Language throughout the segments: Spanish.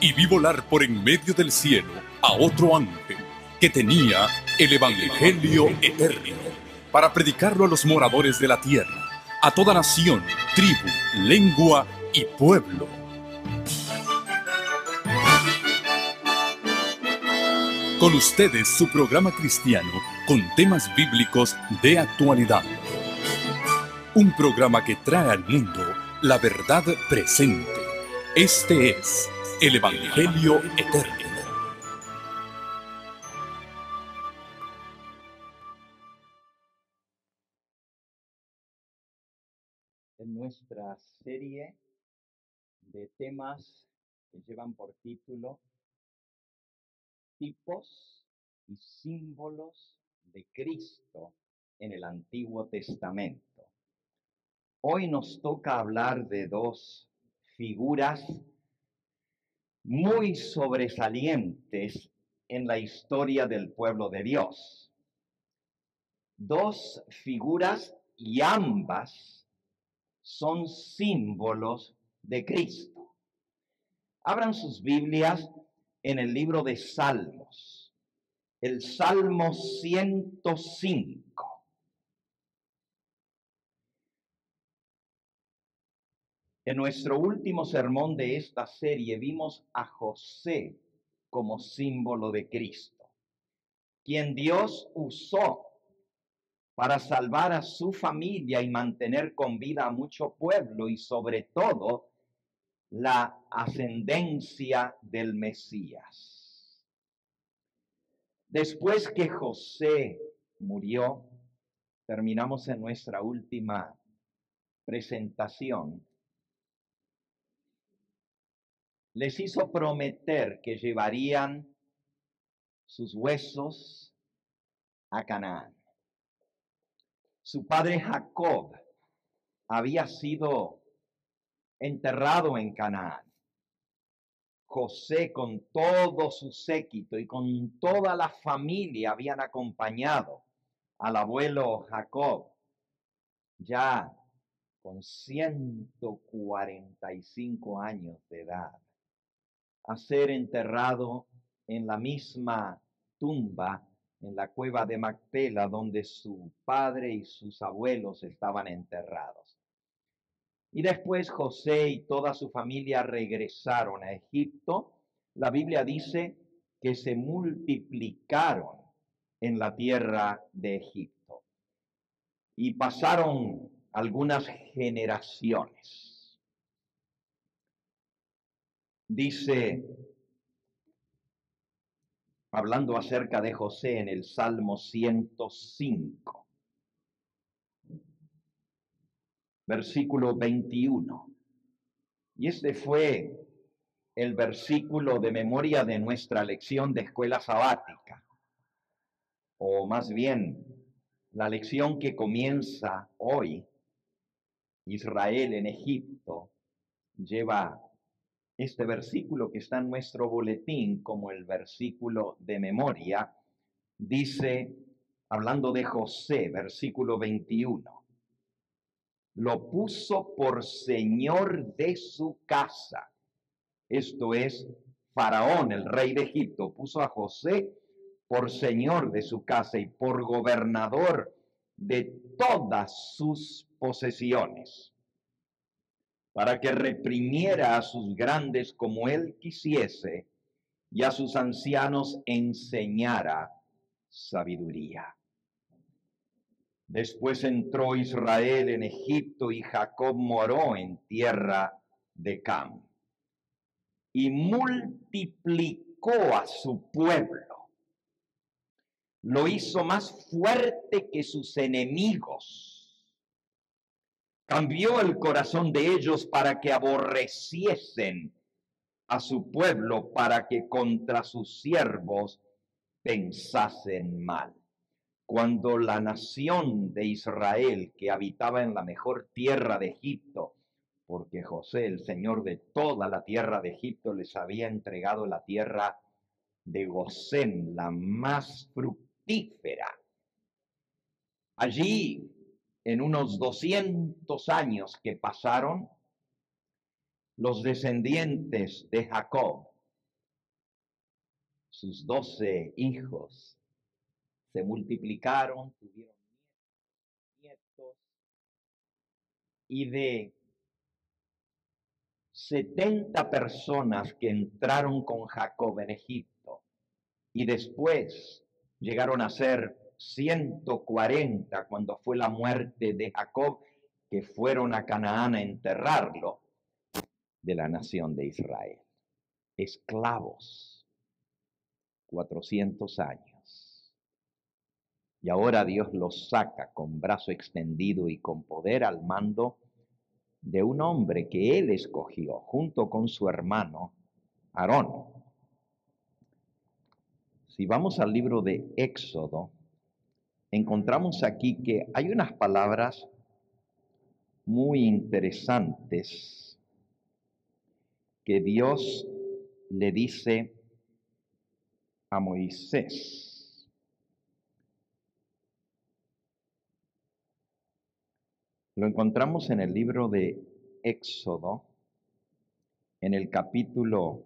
y vi volar por en medio del cielo a otro ángel que tenía el Evangelio eterno para predicarlo a los moradores de la tierra, a toda nación, tribu, lengua y pueblo. Con ustedes su programa cristiano con temas bíblicos de actualidad. Un programa que trae al mundo la verdad presente. Este es el Evangelio Eterno. En nuestra serie de temas que llevan por título Tipos y símbolos de Cristo en el Antiguo Testamento. Hoy nos toca hablar de dos figuras muy sobresalientes en la historia del pueblo de Dios. Dos figuras y ambas son símbolos de Cristo. Abran sus Biblias en el libro de Salmos, el Salmo 105. En nuestro último sermón de esta serie vimos a José como símbolo de Cristo, quien Dios usó para salvar a su familia y mantener con vida a mucho pueblo y sobre todo la ascendencia del Mesías. Después que José murió, terminamos en nuestra última presentación les hizo prometer que llevarían sus huesos a Canaán. Su padre Jacob había sido enterrado en Canaán. José con todo su séquito y con toda la familia habían acompañado al abuelo Jacob, ya con 145 años de edad a ser enterrado en la misma tumba en la cueva de Macpela donde su padre y sus abuelos estaban enterrados. Y después José y toda su familia regresaron a Egipto. La Biblia dice que se multiplicaron en la tierra de Egipto. Y pasaron algunas generaciones dice, hablando acerca de José en el Salmo 105, versículo 21. Y este fue el versículo de memoria de nuestra lección de escuela sabática, o más bien la lección que comienza hoy. Israel en Egipto lleva este versículo que está en nuestro boletín como el versículo de memoria, dice, hablando de José, versículo 21, lo puso por señor de su casa. Esto es, Faraón, el rey de Egipto, puso a José por señor de su casa y por gobernador de todas sus posesiones para que reprimiera a sus grandes como él quisiese y a sus ancianos enseñara sabiduría. Después entró Israel en Egipto y Jacob moró en tierra de Cam y multiplicó a su pueblo. Lo hizo más fuerte que sus enemigos cambió el corazón de ellos para que aborreciesen a su pueblo, para que contra sus siervos pensasen mal. Cuando la nación de Israel, que habitaba en la mejor tierra de Egipto, porque José, el Señor de toda la tierra de Egipto, les había entregado la tierra de Gosén, la más fructífera. Allí en unos 200 años que pasaron, los descendientes de Jacob sus doce hijos se multiplicaron, tuvieron nietos, y de 70 personas que entraron con Jacob en Egipto y después llegaron a ser 140 cuando fue la muerte de Jacob, que fueron a Canaán a enterrarlo de la nación de Israel. Esclavos, 400 años. Y ahora Dios los saca con brazo extendido y con poder al mando de un hombre que él escogió junto con su hermano Aarón. Si vamos al libro de Éxodo, encontramos aquí que hay unas palabras muy interesantes que Dios le dice a Moisés. Lo encontramos en el libro de Éxodo, en el capítulo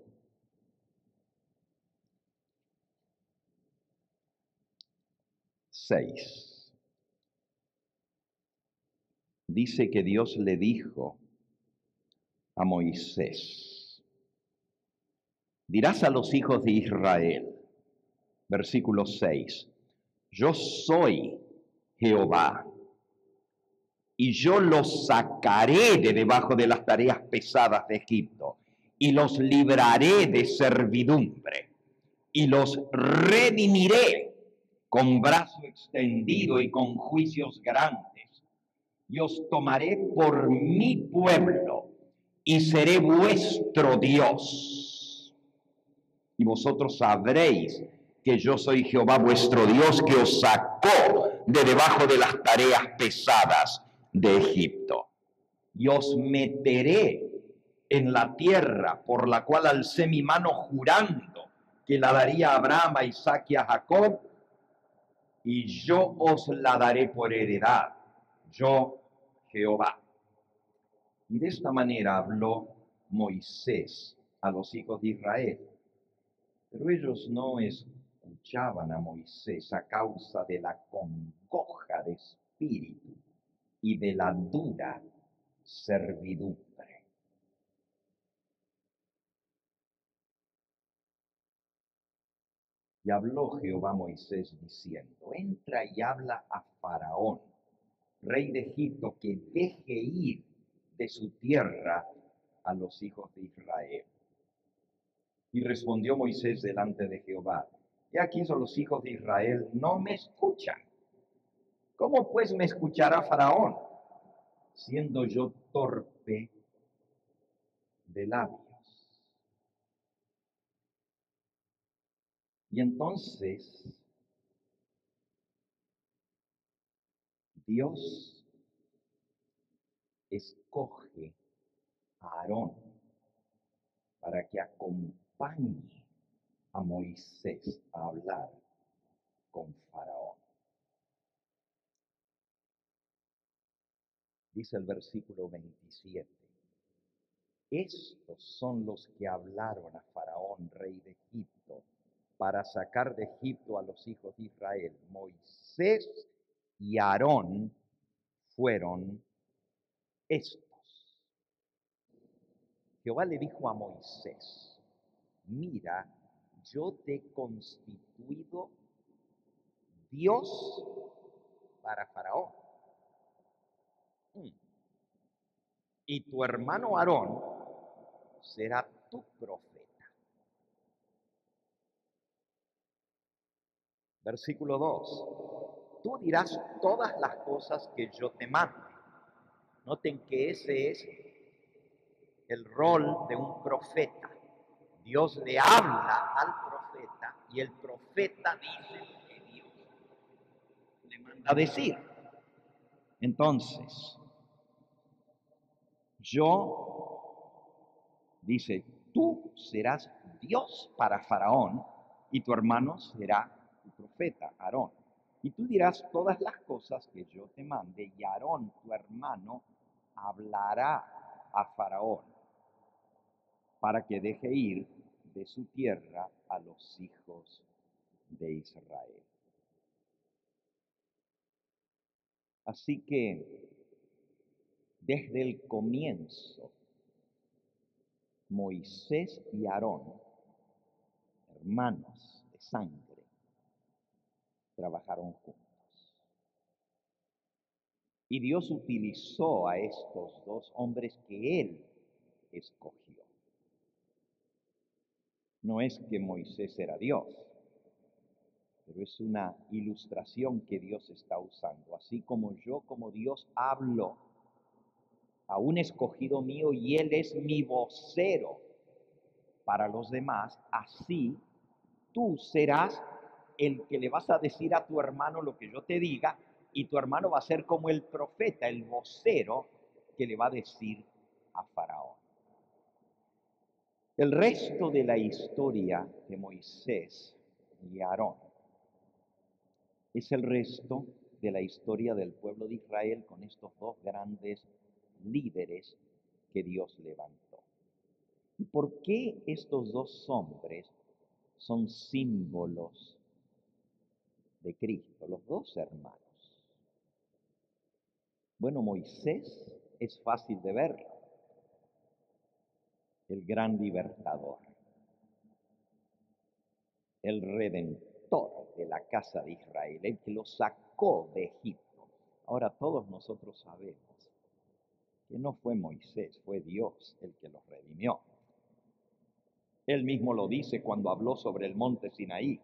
dice que Dios le dijo a Moisés, dirás a los hijos de Israel, versículo 6, yo soy Jehová y yo los sacaré de debajo de las tareas pesadas de Egipto y los libraré de servidumbre y los redimiré con brazo extendido y con juicios grandes y os tomaré por mi pueblo y seré vuestro Dios. Y vosotros sabréis que yo soy Jehová vuestro Dios que os sacó de debajo de las tareas pesadas de Egipto. Y os meteré en la tierra por la cual alcé mi mano jurando que la daría a Abraham, a Isaac y a Jacob, y yo os la daré por heredad. Yo Jehová. Y de esta manera habló Moisés a los hijos de Israel. Pero ellos no escuchaban a Moisés a causa de la congoja de espíritu y de la dura servidumbre. Y habló Jehová a Moisés diciendo, entra y habla a Faraón rey de Egipto, que deje ir de su tierra a los hijos de Israel. Y respondió Moisés delante de Jehová, y aquí son los hijos de Israel, no me escuchan. ¿Cómo pues me escuchará Faraón, siendo yo torpe de labios? Y entonces Dios escoge a Aarón para que acompañe a Moisés a hablar con Faraón. Dice el versículo 27. Estos son los que hablaron a Faraón, rey de Egipto, para sacar de Egipto a los hijos de Israel. Moisés y Aarón fueron estos. Jehová le dijo a Moisés, mira, yo te he constituido Dios para Faraón. Mm. Y tu hermano Aarón será tu profeta. Versículo 2 tú dirás todas las cosas que yo te mando. Noten que ese es el rol de un profeta. Dios le habla al profeta y el profeta dice lo que Dios le manda decir. Entonces, yo, dice, tú serás Dios para Faraón y tu hermano será profeta, Aarón. Y tú dirás todas las cosas que yo te mande, y Aarón, tu hermano, hablará a Faraón para que deje ir de su tierra a los hijos de Israel. Así que desde el comienzo, Moisés y Aarón, hermanos de sangre, trabajaron juntos. Y Dios utilizó a estos dos hombres que Él escogió. No es que Moisés era Dios, pero es una ilustración que Dios está usando. Así como yo, como Dios, hablo a un escogido mío y Él es mi vocero para los demás, así tú serás el que le vas a decir a tu hermano lo que yo te diga y tu hermano va a ser como el profeta, el vocero, que le va a decir a Faraón. El resto de la historia de Moisés y Aarón es el resto de la historia del pueblo de Israel con estos dos grandes líderes que Dios levantó. ¿Y por qué estos dos hombres son símbolos de Cristo, los dos hermanos? Bueno, Moisés es fácil de ver, el gran libertador, el redentor de la casa de Israel, el que lo sacó de Egipto. Ahora todos nosotros sabemos que no fue Moisés, fue Dios el que los redimió. Él mismo lo dice cuando habló sobre el monte Sinaí.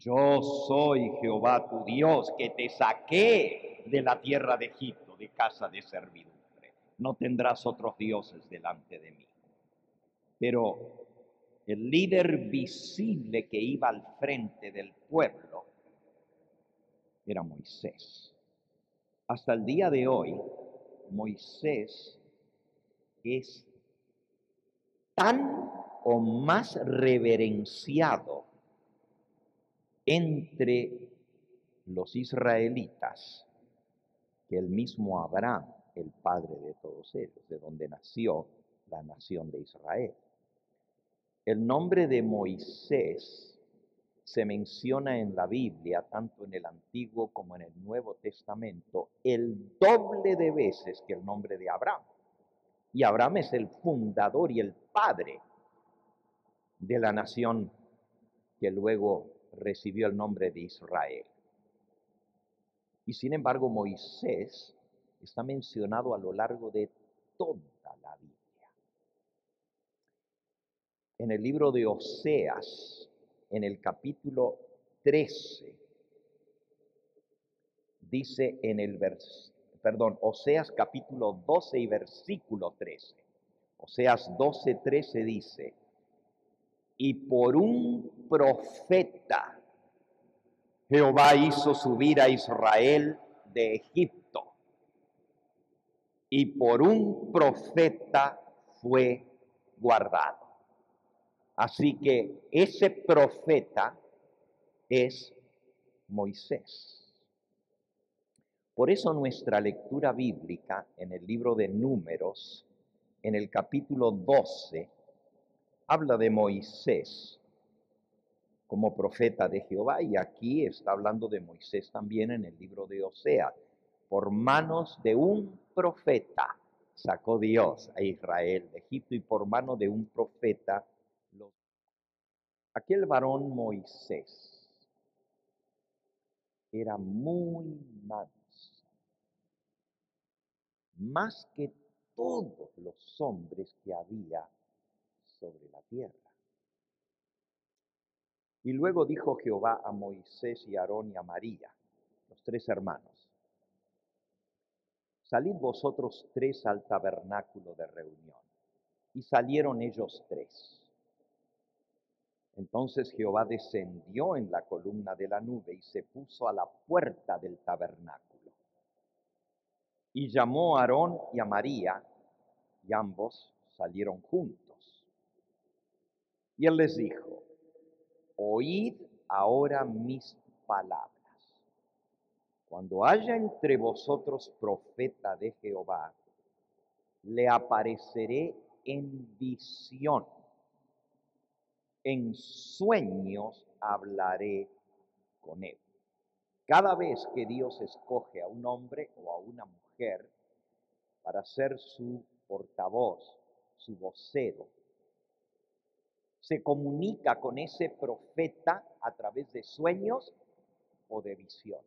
Yo soy Jehová tu Dios que te saqué de la tierra de Egipto, de casa de servidumbre. No tendrás otros dioses delante de mí. Pero el líder visible que iba al frente del pueblo era Moisés. Hasta el día de hoy, Moisés es tan o más reverenciado entre los israelitas que el mismo Abraham, el padre de todos ellos, de donde nació la nación de Israel. El nombre de Moisés se menciona en la Biblia, tanto en el Antiguo como en el Nuevo Testamento, el doble de veces que el nombre de Abraham. Y Abraham es el fundador y el padre de la nación que luego recibió el nombre de Israel. Y sin embargo, Moisés está mencionado a lo largo de toda la Biblia. En el libro de Oseas, en el capítulo 13, dice en el vers, perdón, Oseas capítulo 12 y versículo 13. Oseas 12, 13 dice, y por un profeta Jehová hizo subir a Israel de Egipto y por un profeta fue guardado. Así que ese profeta es Moisés. Por eso nuestra lectura bíblica en el libro de números, en el capítulo 12, habla de Moisés como profeta de Jehová. Y aquí está hablando de Moisés también en el libro de Osea. Por manos de un profeta sacó Dios a Israel de Egipto y por mano de un profeta los... Aquel varón Moisés era muy manso, más que todos los hombres que había sobre la tierra. Y luego dijo Jehová a Moisés y a Aarón y a María, los tres hermanos, salid vosotros tres al tabernáculo de reunión. Y salieron ellos tres. Entonces Jehová descendió en la columna de la nube y se puso a la puerta del tabernáculo. Y llamó a Aarón y a María, y ambos salieron juntos. Y él les dijo, oíd ahora mis palabras. Cuando haya entre vosotros profeta de Jehová, le apareceré en visión en sueños hablaré con él. Cada vez que Dios escoge a un hombre o a una mujer para ser su portavoz, su vocero, se comunica con ese profeta a través de sueños o de visión.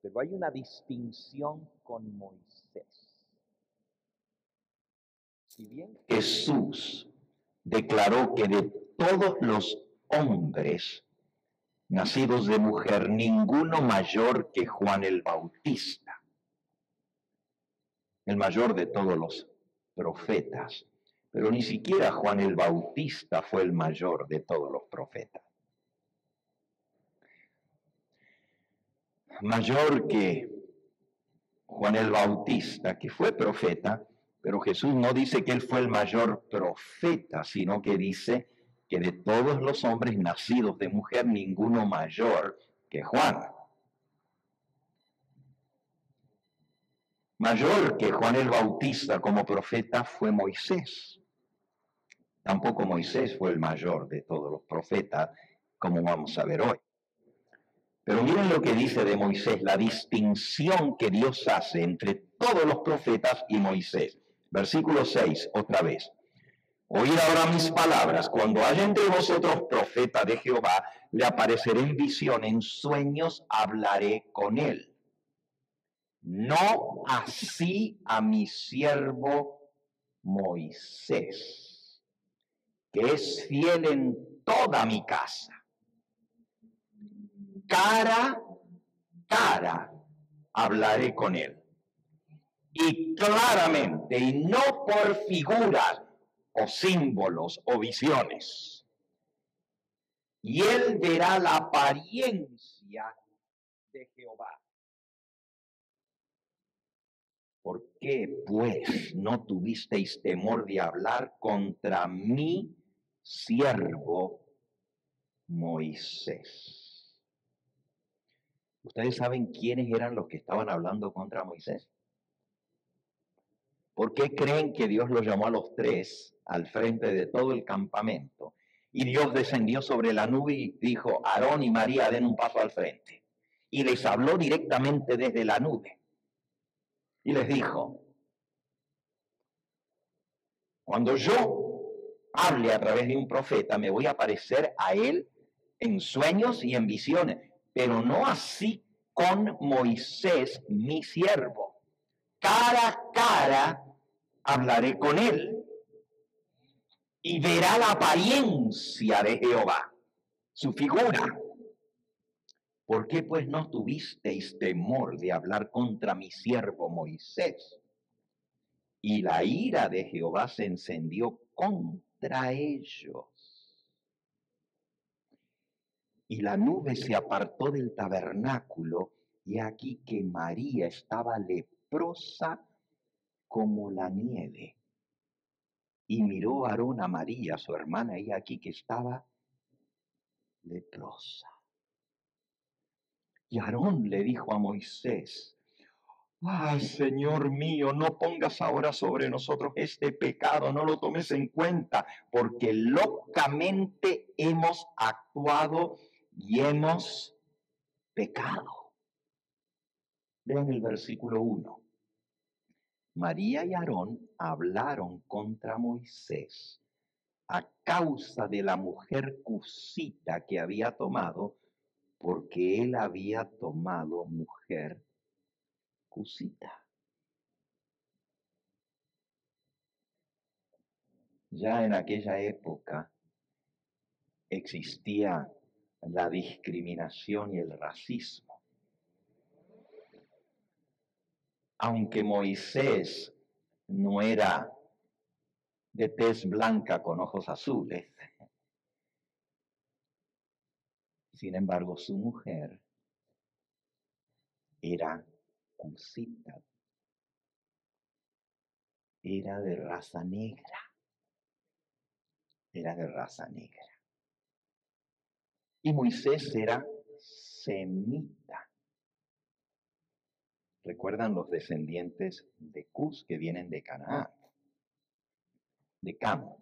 Pero hay una distinción con Moisés. Si bien Jesús declaró que de todos los hombres nacidos de mujer, ninguno mayor que Juan el Bautista, el mayor de todos los profetas, pero ni siquiera Juan el Bautista fue el mayor de todos los profetas. Mayor que Juan el Bautista, que fue profeta, pero Jesús no dice que él fue el mayor profeta, sino que dice que de todos los hombres nacidos de mujer, ninguno mayor que Juan. Mayor que Juan el Bautista como profeta fue Moisés. Tampoco Moisés fue el mayor de todos los profetas, como vamos a ver hoy. Pero miren lo que dice de Moisés, la distinción que Dios hace entre todos los profetas y Moisés. Versículo 6, otra vez. Oír ahora mis palabras. Cuando haya entre vosotros profeta de Jehová, le apareceré en visión, en sueños hablaré con él. No así a mi siervo Moisés, que es fiel en toda mi casa. Cara, cara, hablaré con él. Y claramente, y no por figuras, o símbolos o visiones. Y él verá la apariencia de Jehová. ¿Por qué, pues, no tuvisteis temor de hablar contra mi siervo Moisés? ¿Ustedes saben quiénes eran los que estaban hablando contra Moisés? ¿Por qué creen que Dios los llamó a los tres al frente de todo el campamento? Y Dios descendió sobre la nube y dijo, Aarón y María den un paso al frente. Y les habló directamente desde la nube. Y les dijo, cuando yo hable a través de un profeta, me voy a aparecer a él en sueños y en visiones, pero no así con Moisés, mi siervo. Cara a cara hablaré con él y verá la apariencia de Jehová, su figura. ¿Por qué pues no tuvisteis temor de hablar contra mi siervo Moisés? Y la ira de Jehová se encendió contra ellos. Y la nube se apartó del tabernáculo, y aquí que María estaba leprosa como la nieve. Y miró Aarón a María, su hermana, y aquí que estaba leprosa. Y Aarón le dijo a Moisés, Ah, Señor mío, no pongas ahora sobre nosotros este pecado, no lo tomes en cuenta, porque locamente hemos actuado y hemos pecado. Vean el versículo 1. María y Aarón hablaron contra Moisés a causa de la mujer cusita que había tomado, porque él había tomado mujer cusita. Ya en aquella época existía la discriminación y el racismo. aunque Moisés no era de tez blanca con ojos azules, sin embargo su mujer era cusita, era de raza negra, era de raza negra. Y Moisés era semita. Recuerdan los descendientes de Cus que vienen de Canaán, de Cam.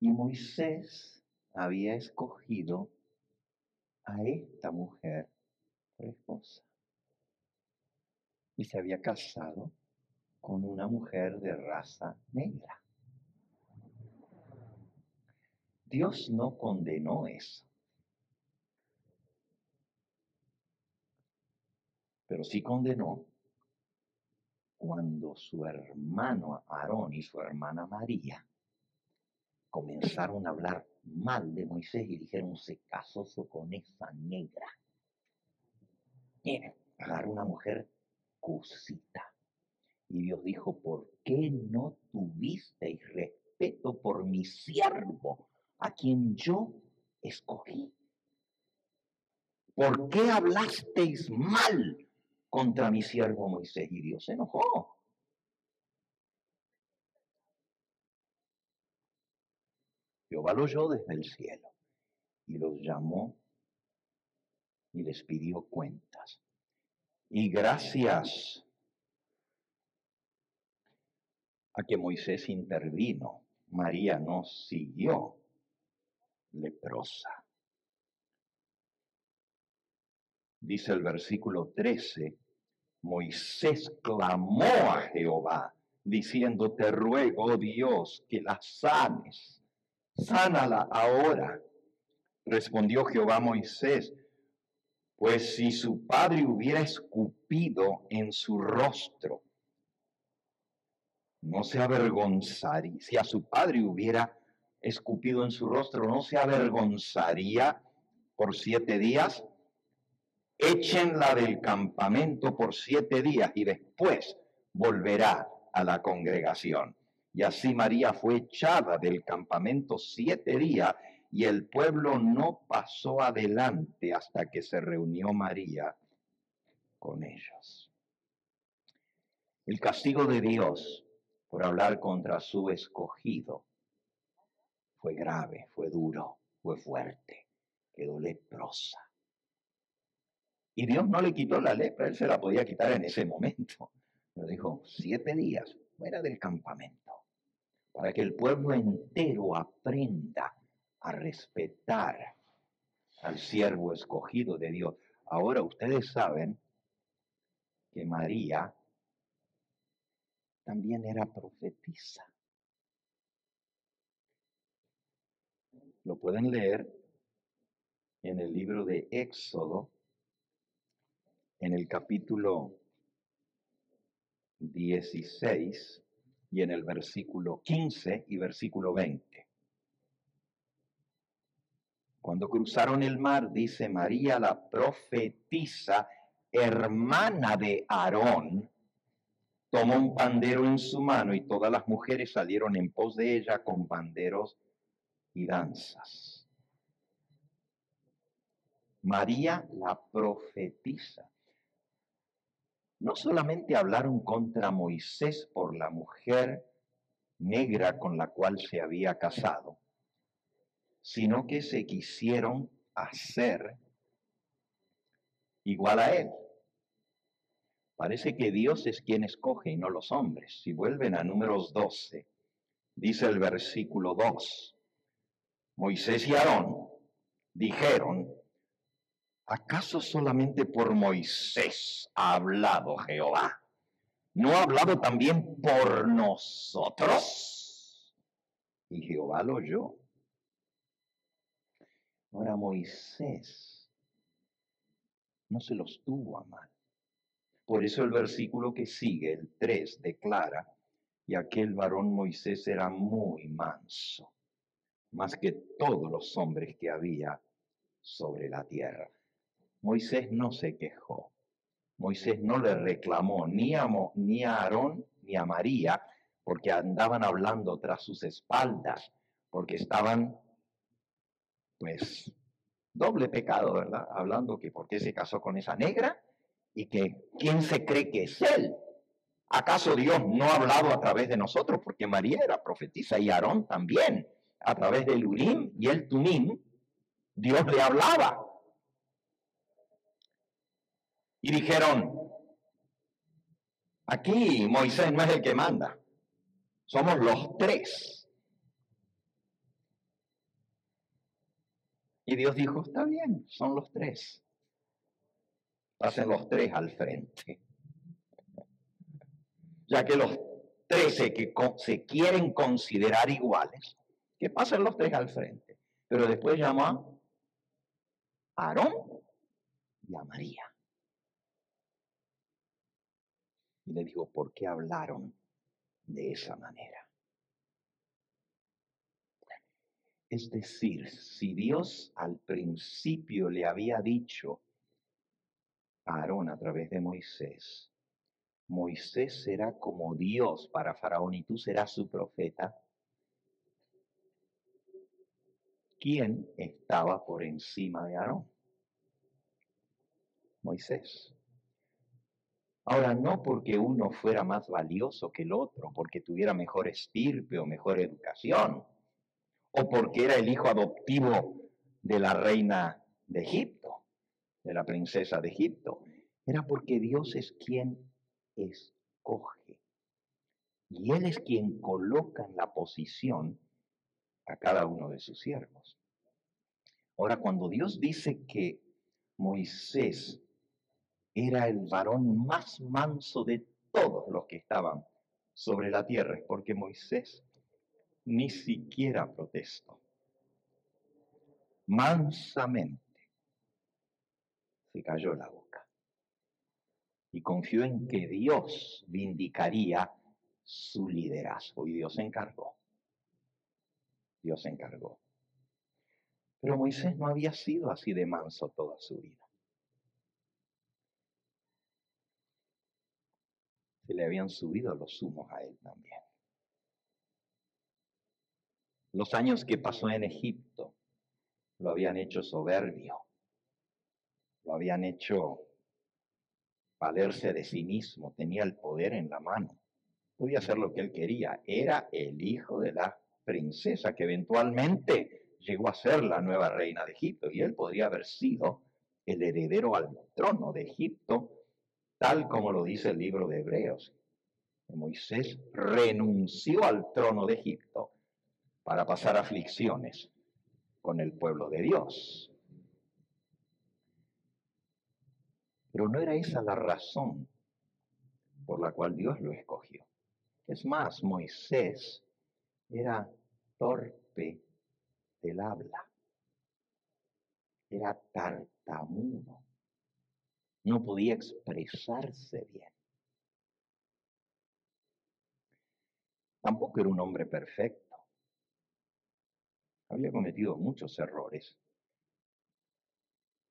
Y Moisés había escogido a esta mujer por esposa. Y se había casado con una mujer de raza negra. Dios no condenó eso. Pero sí condenó cuando su hermano Aarón y su hermana María comenzaron a hablar mal de Moisés y dijeron, se casó con esa negra. Agarró una mujer cusita. Y Dios dijo, ¿por qué no tuvisteis respeto por mi siervo, a quien yo escogí? ¿Por qué hablasteis mal contra mi siervo Moisés? Y Dios se enojó. Jehová lo oyó desde el cielo y los llamó y les pidió cuentas. Y gracias a que Moisés intervino, María no siguió leprosa. Dice el versículo 13, Moisés clamó a Jehová, diciendo, te ruego, oh Dios, que la sanes. Sánala ahora. Respondió Jehová a Moisés, pues si su padre hubiera escupido en su rostro, no se avergonzaría, si a su padre hubiera escupido en su rostro, no se avergonzaría por siete días. Échenla del campamento por siete días y después volverá a la congregación. Y así María fue echada del campamento siete días y el pueblo no pasó adelante hasta que se reunió María con ellos. El castigo de Dios por hablar contra su escogido fue grave, fue duro, fue fuerte, quedó leprosa. Y Dios no le quitó la lepra, él se la podía quitar en ese momento. Pero dijo, siete días fuera del campamento, para que el pueblo entero aprenda a respetar al siervo escogido de Dios. Ahora ustedes saben que María también era profetisa. Lo pueden leer en el libro de Éxodo, en el capítulo 16 y en el versículo 15 y versículo 20. Cuando cruzaron el mar, dice María la profetisa, hermana de Aarón, tomó un pandero en su mano y todas las mujeres salieron en pos de ella con panderos y danzas. María la profetisa. No solamente hablaron contra Moisés por la mujer negra con la cual se había casado, sino que se quisieron hacer igual a él. Parece que Dios es quien escoge y no los hombres. Si vuelven a números 12, dice el versículo 2, Moisés y Aarón dijeron, ¿acaso solamente por Moisés ha hablado Jehová? ¿No ha hablado también por nosotros? Y Jehová lo oyó. Ahora Moisés no se los tuvo a mal. Por eso el versículo que sigue, el 3, declara, y aquel varón Moisés era muy manso, más que todos los hombres que había sobre la tierra. Moisés no se quejó. Moisés no le reclamó ni a, ni a Aarón ni a María, porque andaban hablando tras sus espaldas, porque estaban pues doble pecado, ¿verdad? Hablando que por qué se casó con esa negra y que quién se cree que es él. ¿Acaso Dios no ha hablado a través de nosotros? Porque María era profetisa y Aarón también. A través del Urim y el Tumim, Dios le hablaba. Y dijeron, aquí Moisés no es el que manda, somos los tres. Y Dios dijo, está bien, son los tres. Pasen los tres al frente. Ya que los tres que se quieren considerar iguales, que pasen los tres al frente. Pero después llamó a Aarón y a María. Y le dijo, ¿por qué hablaron de esa manera? Es decir, si Dios al principio le había dicho a Aarón a través de Moisés, Moisés será como Dios para Faraón y tú serás su profeta, ¿quién estaba por encima de Aarón? Moisés. Ahora, no porque uno fuera más valioso que el otro, porque tuviera mejor estirpe o mejor educación, o porque era el hijo adoptivo de la reina de Egipto, de la princesa de Egipto. Era porque Dios es quien escoge. Y Él es quien coloca en la posición a cada uno de sus siervos. Ahora, cuando Dios dice que Moisés era el varón más manso de todos los que estaban sobre la tierra, porque Moisés ni siquiera protestó. Mansamente se cayó la boca y confió en que Dios vindicaría su liderazgo y Dios se encargó. Dios se encargó. Pero Moisés no había sido así de manso toda su vida. Se le habían subido los humos a él también. Los años que pasó en Egipto lo habían hecho soberbio, lo habían hecho valerse de sí mismo, tenía el poder en la mano, podía hacer lo que él quería, era el hijo de la princesa que eventualmente llegó a ser la nueva reina de Egipto y él podría haber sido el heredero al trono de Egipto, tal como lo dice el libro de Hebreos. Moisés renunció al trono de Egipto para pasar aflicciones con el pueblo de Dios. Pero no era esa la razón por la cual Dios lo escogió. Es más, Moisés era torpe del habla, era tartamudo, no podía expresarse bien. Tampoco era un hombre perfecto había cometido muchos errores.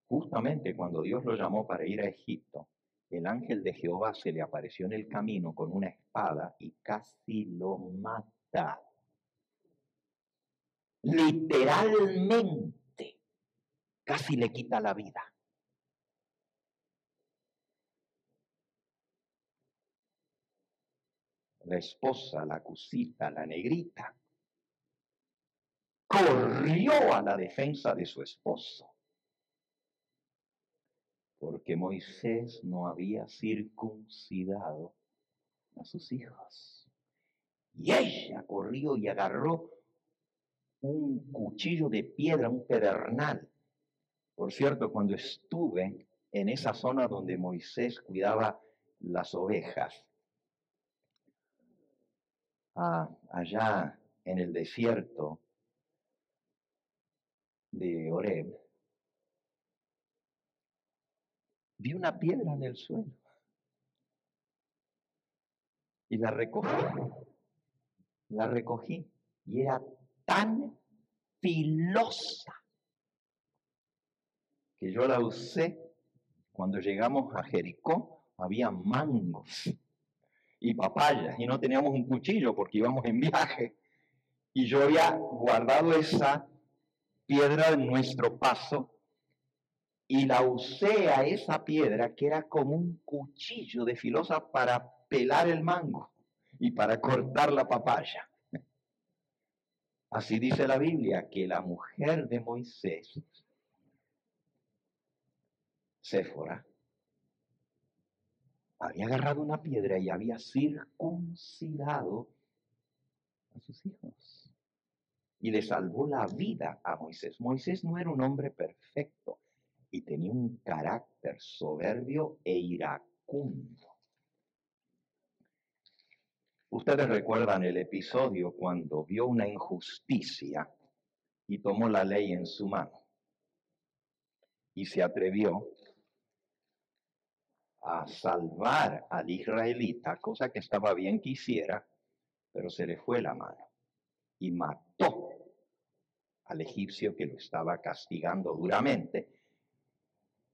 Justamente cuando Dios lo llamó para ir a Egipto, el ángel de Jehová se le apareció en el camino con una espada y casi lo mata. Literalmente, casi le quita la vida. La esposa, la cusita, la negrita, corrió a la defensa de su esposo, porque Moisés no había circuncidado a sus hijos. Y ella corrió y agarró un cuchillo de piedra, un pedernal. Por cierto, cuando estuve en esa zona donde Moisés cuidaba las ovejas, ah, allá en el desierto, de Oreb, vi una piedra en el suelo y la recogí. La recogí y era tan filosa que yo la usé cuando llegamos a Jericó. Había mangos y papayas y no teníamos un cuchillo porque íbamos en viaje. Y yo había guardado esa piedra en nuestro paso y la usé a esa piedra que era como un cuchillo de filosa para pelar el mango y para cortar la papaya. Así dice la Biblia que la mujer de Moisés, Séfora, había agarrado una piedra y había circuncidado a sus hijos. y le salvó la vida a Moisés. Moisés no era un hombre perfecto y tenía un carácter soberbio e iracundo. Ustedes recuerdan el episodio cuando vio una injusticia y tomó la ley en su mano y se atrevió a salvar al israelita, cosa que estaba bien que hiciera, pero se le fue la mano y mató al egipcio que lo estaba castigando duramente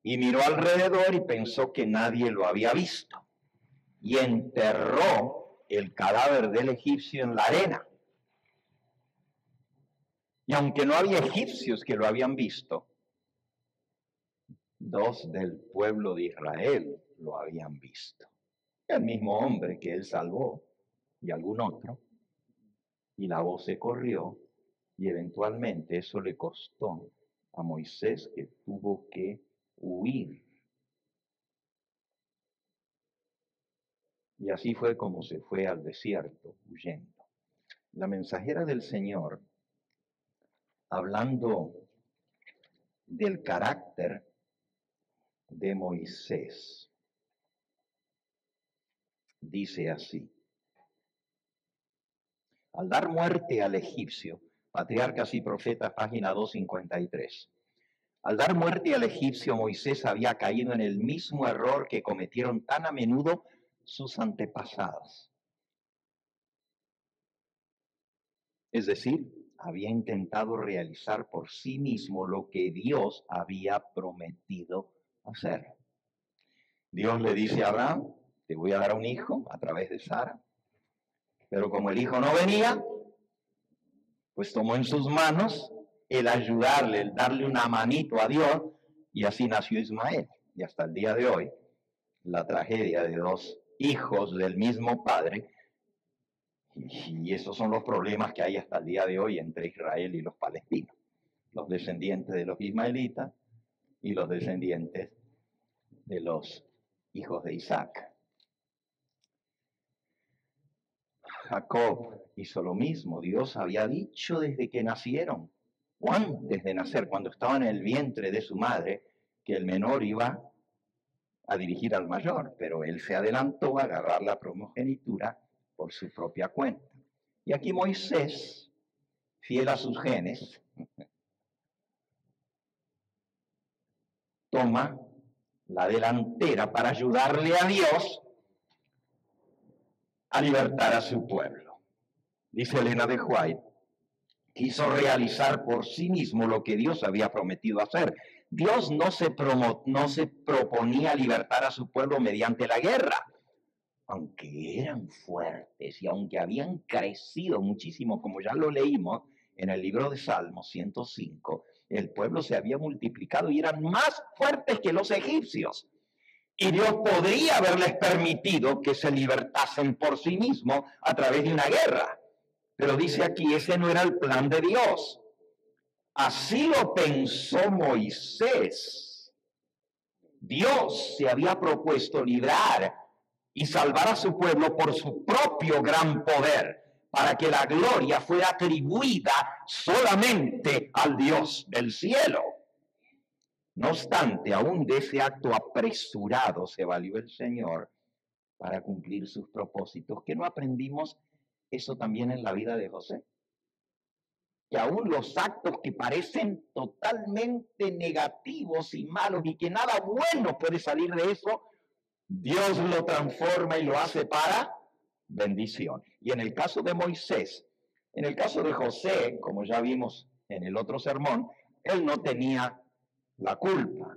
y miró alrededor y pensó que nadie lo había visto y enterró el cadáver del egipcio en la arena. Y aunque no había egipcios que lo habían visto, dos del pueblo de Israel lo habían visto. El mismo hombre que él salvó y algún otro. Y la voz se corrió y eventualmente eso le costó a Moisés que tuvo que huir. Y así fue como se fue al desierto huyendo. La mensajera del Señor, hablando del carácter de Moisés, dice así. Al dar muerte al egipcio, Patriarcas y Profetas, página 253. Al dar muerte al egipcio, Moisés había caído en el mismo error que cometieron tan a menudo sus antepasados. Es decir, había intentado realizar por sí mismo lo que Dios había prometido hacer. Dios le dice a Abraham, te voy a dar un hijo a través de Sara. Pero como el hijo no venía, pues tomó en sus manos el ayudarle, el darle una manito a Dios, y así nació Ismael. Y hasta el día de hoy, la tragedia de dos hijos del mismo padre, y esos son los problemas que hay hasta el día de hoy entre Israel y los palestinos, los descendientes de los ismaelitas y los descendientes de los hijos de Isaac. Jacob hizo lo mismo. Dios había dicho desde que nacieron, o antes de nacer, cuando estaban en el vientre de su madre, que el menor iba a dirigir al mayor, pero él se adelantó a agarrar la primogenitura por su propia cuenta. Y aquí Moisés, fiel a sus genes, toma la delantera para ayudarle a Dios a libertar a su pueblo. Dice Elena de White, quiso realizar por sí mismo lo que Dios había prometido hacer. Dios no se, no se proponía libertar a su pueblo mediante la guerra, aunque eran fuertes y aunque habían crecido muchísimo, como ya lo leímos en el libro de Salmos 105, el pueblo se había multiplicado y eran más fuertes que los egipcios. Y Dios podría haberles permitido que se libertasen por sí mismos a través de una guerra. Pero dice aquí, ese no era el plan de Dios. Así lo pensó Moisés. Dios se había propuesto librar y salvar a su pueblo por su propio gran poder, para que la gloria fuera atribuida solamente al Dios del cielo. No obstante, aún de ese acto apresurado se valió el Señor para cumplir sus propósitos. ¿Que no aprendimos eso también en la vida de José? Que aún los actos que parecen totalmente negativos y malos y que nada bueno puede salir de eso, Dios lo transforma y lo hace para bendición. Y en el caso de Moisés, en el caso de José, como ya vimos en el otro sermón, él no tenía la culpa.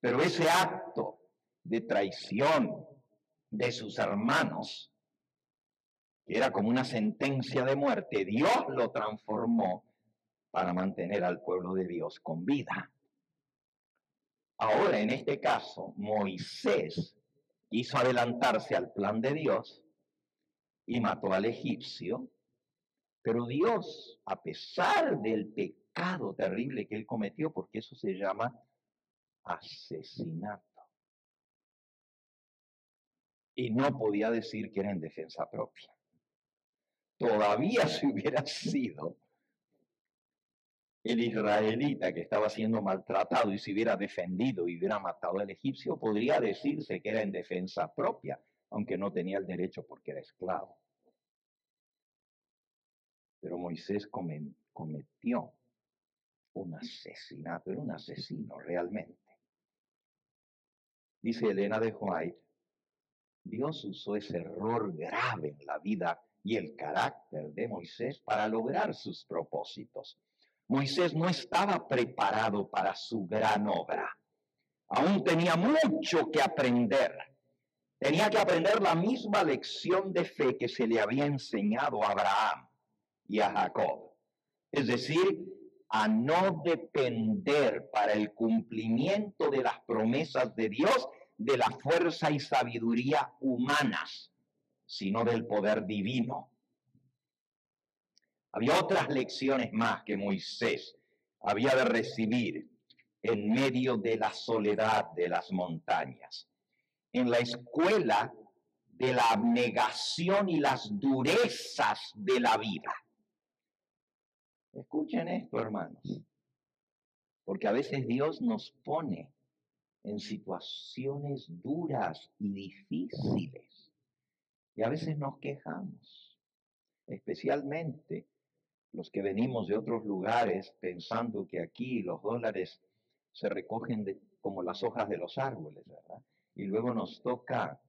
Pero ese acto de traición de sus hermanos, que era como una sentencia de muerte, Dios lo transformó para mantener al pueblo de Dios con vida. Ahora, en este caso, Moisés quiso adelantarse al plan de Dios y mató al egipcio, pero Dios, a pesar del pecado, terrible que él cometió, porque eso se llama asesinato. Y no podía decir que era en defensa propia. Todavía si hubiera sido el israelita que estaba siendo maltratado y se hubiera defendido y hubiera matado al egipcio, podría decirse que era en defensa propia, aunque no tenía el derecho porque era esclavo. Pero Moisés cometió un asesinato, era un asesino realmente. Dice Elena de White, Dios usó ese error grave en la vida y el carácter de Moisés para lograr sus propósitos. Moisés no estaba preparado para su gran obra. Aún tenía mucho que aprender. Tenía que aprender la misma lección de fe que se le había enseñado a Abraham y a Jacob. Es decir, a no depender para el cumplimiento de las promesas de Dios de la fuerza y sabiduría humanas, sino del poder divino. Había otras lecciones más que Moisés había de recibir en medio de la soledad de las montañas. En la escuela de la abnegación y las durezas de la vida. Escuchen esto, hermanos, porque a veces Dios nos pone en situaciones duras y difíciles y a veces nos quejamos, especialmente los que venimos de otros lugares pensando que aquí los dólares se recogen como las hojas de los árboles, ¿verdad? Y luego nos toca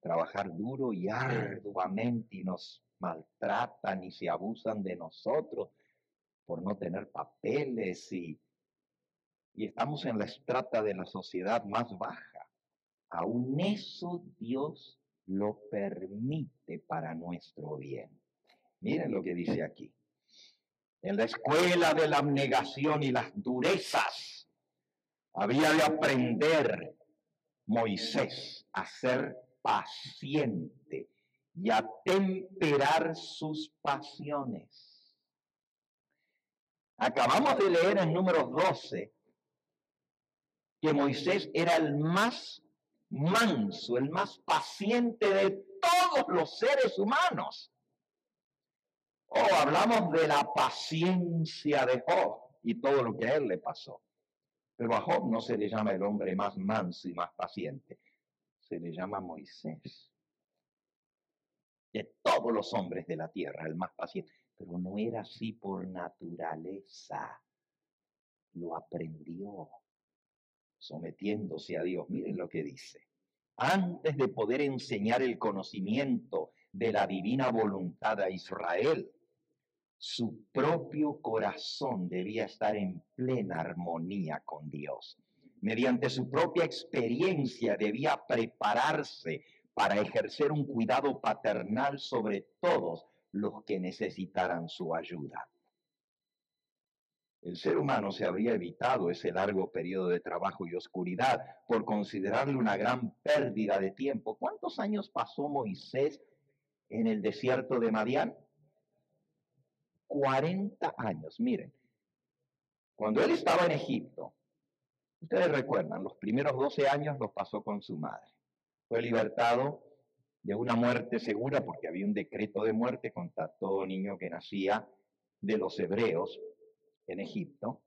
trabajar duro y arduamente y nos maltratan y se abusan de nosotros por no tener papeles y, y estamos en la estrata de la sociedad más baja. Aún eso Dios lo permite para nuestro bien. Miren lo que dice aquí en la escuela de la abnegación y las durezas, había de aprender Moisés a ser paciente y a temperar sus pasiones. Acabamos de leer en números 12 que Moisés era el más manso, el más paciente de todos los seres humanos. Oh, hablamos de la paciencia de Job y todo lo que a él le pasó. Pero a Job no se le llama el hombre más manso y más paciente, se le llama Moisés. De todos los hombres de la tierra, el más paciente. Pero no era así por naturaleza. Lo aprendió sometiéndose a Dios. Miren lo que dice. Antes de poder enseñar el conocimiento de la divina voluntad a Israel, su propio corazón debía estar en plena armonía con Dios. Mediante su propia experiencia debía prepararse para ejercer un cuidado paternal sobre todos los que necesitaran su ayuda. El ser humano se habría evitado ese largo periodo de trabajo y oscuridad por considerarle una gran pérdida de tiempo. ¿Cuántos años pasó Moisés en el desierto de Madián? 40 años. Miren, cuando él estaba en Egipto, ustedes recuerdan, los primeros 12 años los pasó con su madre. Fue libertado de una muerte segura porque había un decreto de muerte contra todo niño que nacía de los hebreos en Egipto.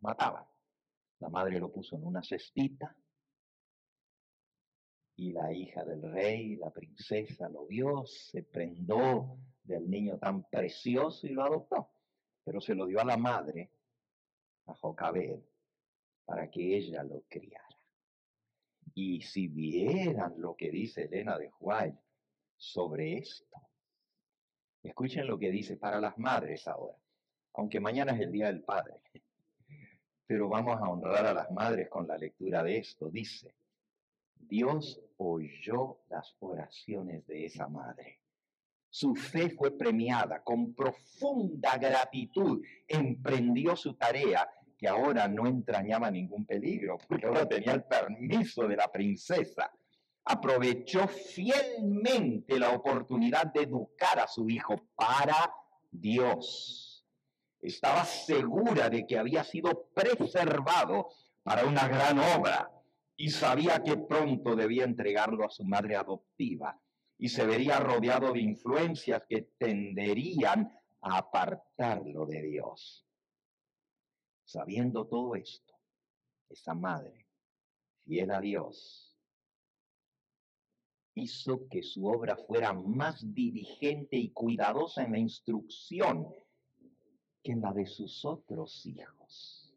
Mataban. La madre lo puso en una cestita y la hija del rey, la princesa, lo vio, se prendó del niño tan precioso y lo adoptó. Pero se lo dio a la madre, a Jocabed, para que ella lo criara. Y si vieran lo que dice Elena de White sobre esto, escuchen lo que dice para las madres ahora, aunque mañana es el Día del Padre, pero vamos a honrar a las madres con la lectura de esto. Dice, Dios oyó las oraciones de esa madre su fe fue premiada, con profunda gratitud emprendió su tarea que ahora no entrañaba ningún peligro, porque ahora tenía el permiso de la princesa. Aprovechó fielmente la oportunidad de educar a su hijo para Dios. Estaba segura de que había sido preservado para una gran obra y sabía que pronto debía entregarlo a su madre adoptiva y se vería rodeado de influencias que tenderían a apartarlo de Dios. Sabiendo todo esto, esa madre, fiel a Dios, hizo que su obra fuera más diligente y cuidadosa en la instrucción que en la de sus otros hijos.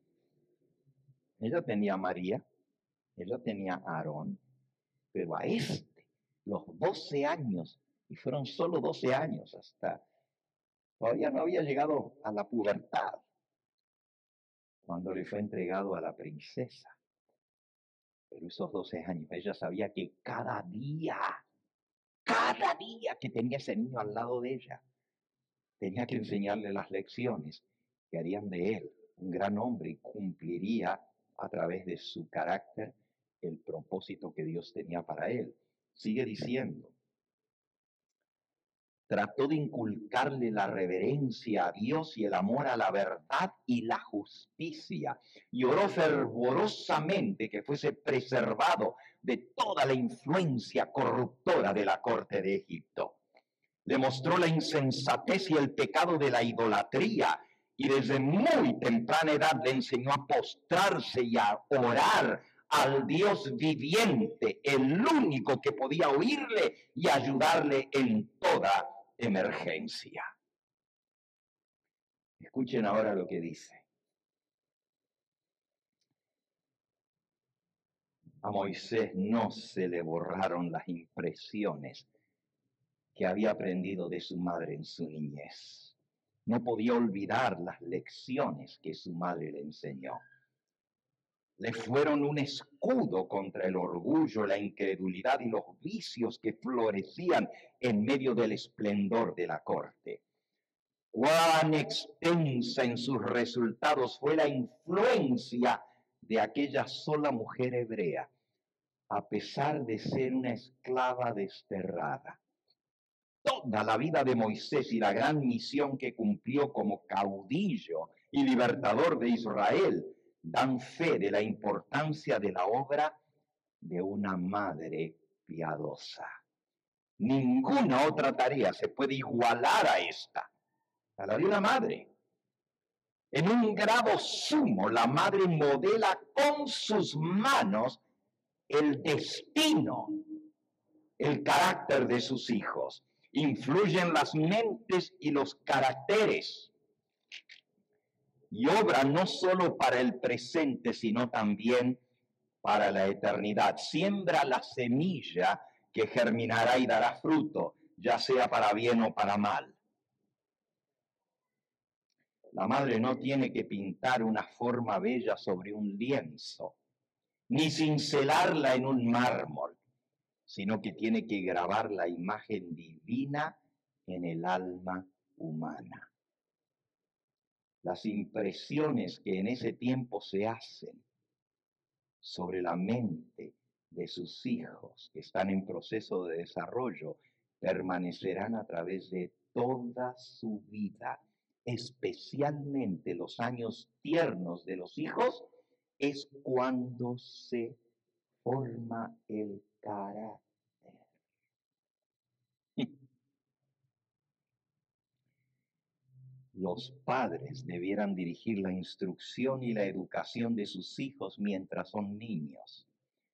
Ella tenía a María, ella tenía a Aarón, pero a este, los 12 años, y fueron solo 12 años hasta, todavía no había llegado a la pubertad, cuando le fue entregado a la princesa. Pero esos 12 años, ella sabía que cada día, cada día que tenía ese niño al lado de ella, tenía que enseñarle las lecciones que harían de él un gran hombre y cumpliría a través de su carácter el propósito que Dios tenía para él. Sigue diciendo, trató de inculcarle la reverencia a Dios y el amor a la verdad y la justicia. Y oró fervorosamente que fuese preservado de toda la influencia corruptora de la corte de Egipto. Le mostró la insensatez y el pecado de la idolatría y desde muy temprana edad le enseñó a postrarse y a orar al Dios viviente, el único que podía oírle y ayudarle en toda emergencia. Escuchen ahora lo que dice. A Moisés no se le borraron las impresiones que había aprendido de su madre en su niñez no podía olvidar las lecciones que su madre le enseñó. Le fueron un escudo contra el orgullo, la incredulidad y los vicios que florecían en medio del esplendor de la corte. Cuán extensa en sus resultados fue la influencia de aquella sola mujer hebrea, a pesar de ser una esclava desterrada toda la vida de Moisés y la gran misión que cumplió como caudillo y libertador de Israel dan fe de la importancia de la obra de una madre piadosa. Ninguna otra tarea se puede igualar a esta, a la de una madre. En un grado sumo, la madre modela con sus manos el destino, el carácter de sus hijos influyen las mentes y los caracteres y obra no solo para el presente, sino también para la eternidad. Siembra la semilla que germinará y dará fruto, ya sea para bien o para mal. La madre no tiene que pintar una forma bella sobre un lienzo, ni cincelarla en un mármol sino que tiene que grabar la imagen divina en el alma humana. Las impresiones que en ese tiempo se hacen sobre la mente de sus hijos que están en proceso de desarrollo permanecerán a través de toda su vida, especialmente los años tiernos de los hijos, es cuando se forma el carácter. Los padres debieran dirigir la instrucción y la educación de sus hijos mientras son niños,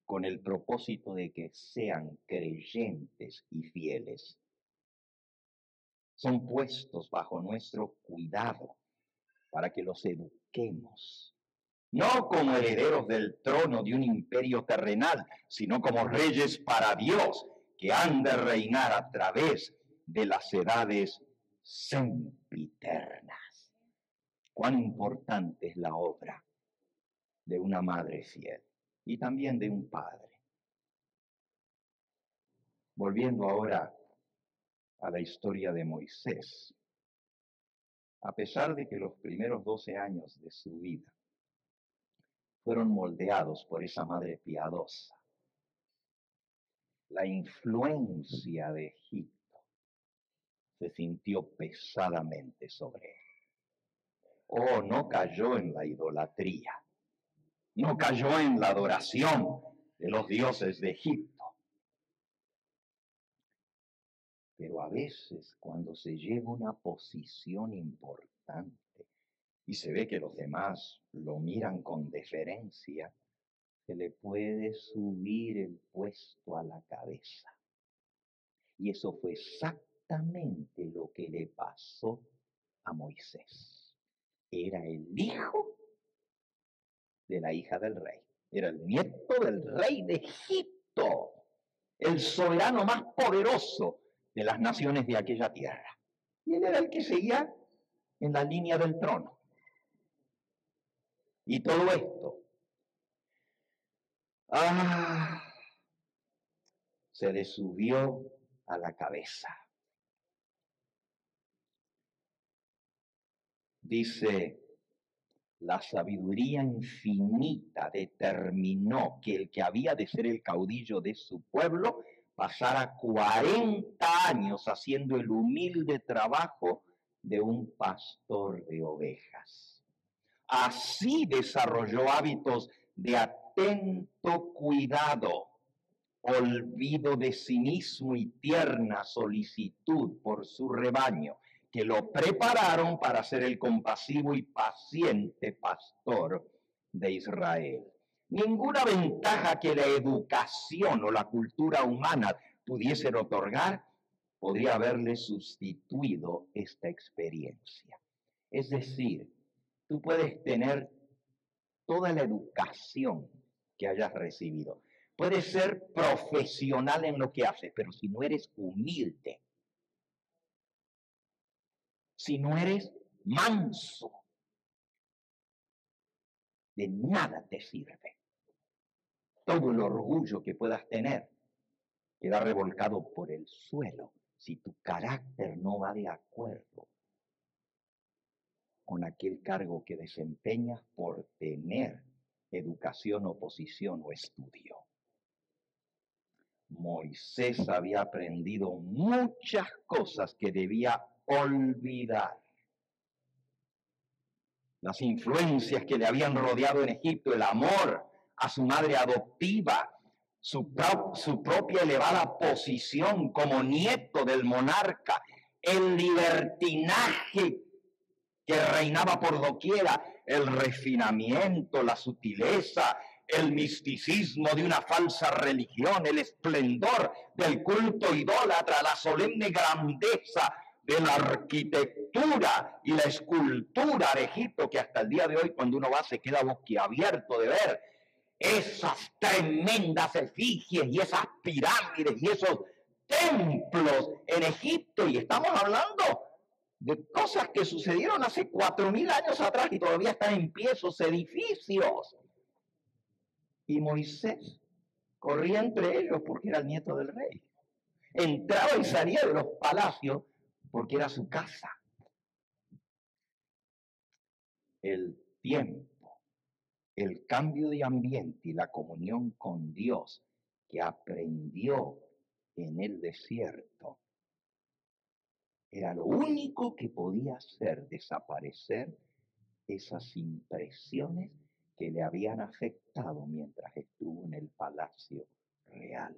con el propósito de que sean creyentes y fieles. Son puestos bajo nuestro cuidado para que los eduquemos no como herederos del trono de un imperio terrenal, sino como reyes para Dios, que han de reinar a través de las edades sempiternas. Cuán importante es la obra de una madre fiel y también de un padre. Volviendo ahora a la historia de Moisés, a pesar de que los primeros doce años de su vida fueron moldeados por esa madre piadosa. La influencia de Egipto se sintió pesadamente sobre él. Oh, no cayó en la idolatría, no cayó en la adoración de los dioses de Egipto. Pero a veces cuando se llega a una posición importante y se ve que los demás lo miran con deferencia, se le puede subir el puesto a la cabeza. Y eso fue exactamente lo que le pasó a Moisés. Era el hijo de la hija del rey. Era el nieto del rey de Egipto, el soberano más poderoso de las naciones de aquella tierra. Y él era el que seguía en la línea del trono. Y todo esto ah, se le subió a la cabeza. Dice la sabiduría infinita determinó que el que había de ser el caudillo de su pueblo pasara 40 años haciendo el humilde trabajo de un pastor de ovejas. Así desarrolló hábitos de atento cuidado, olvido de sí mismo y tierna solicitud por su rebaño que lo prepararon para ser el compasivo y paciente pastor de Israel. Ninguna ventaja que la educación o la cultura humana pudiesen otorgar podría haberle sustituido esta experiencia. Es decir, tú puedes tener toda la educación que hayas recibido. Puedes ser profesional en lo que haces, pero si no eres humilde, si no eres manso, de nada te sirve. Todo el orgullo que puedas tener queda revolcado por el suelo si tu carácter no va de acuerdo con aquel cargo que desempeñas por tener educación o posición o estudio. Moisés había aprendido muchas cosas que debía olvidar. Las influencias que le habían rodeado en Egipto, el amor a su madre adoptiva, su, su propia elevada posición como nieto del monarca, el libertinaje que reinaba por doquiera, el refinamiento, la sutileza, el misticismo de una falsa religión, el esplendor del culto idólatra, la solemne grandeza de la arquitectura y la escultura de Egipto, que hasta el día de hoy cuando uno va se queda boquiabierto de ver esas tremendas efigies y esas pirámides y esos templos en Egipto. Y estamos hablando de cosas que sucedieron hace cuatro mil años atrás y todavía están en pie esos edificios. Y Moisés corría entre ellos porque era el nieto del rey. Entraba y salía de los palacios porque era su casa. El tiempo, el cambio de ambiente y la comunión con Dios que aprendió en el desierto era lo único que podía hacer desaparecer esas impresiones que le habían afectado mientras estuvo en el palacio real.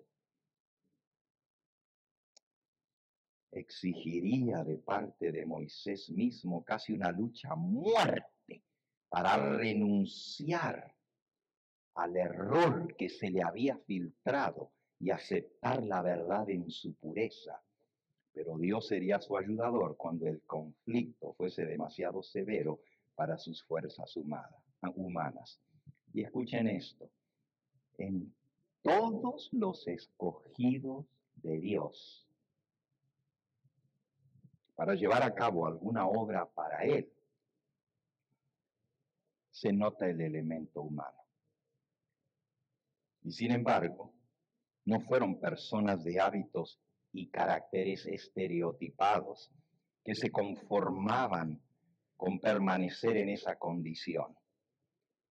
Exigiría de parte de Moisés mismo casi una lucha muerte para renunciar al error que se le había filtrado y aceptar la verdad en su pureza. Pero Dios sería su ayudador cuando el conflicto fuese demasiado severo para sus fuerzas humanas. Y escuchen esto, en todos los escogidos de Dios, para llevar a cabo alguna obra para Él, se nota el elemento humano. Y sin embargo, no fueron personas de hábitos y caracteres estereotipados que se conformaban con permanecer en esa condición.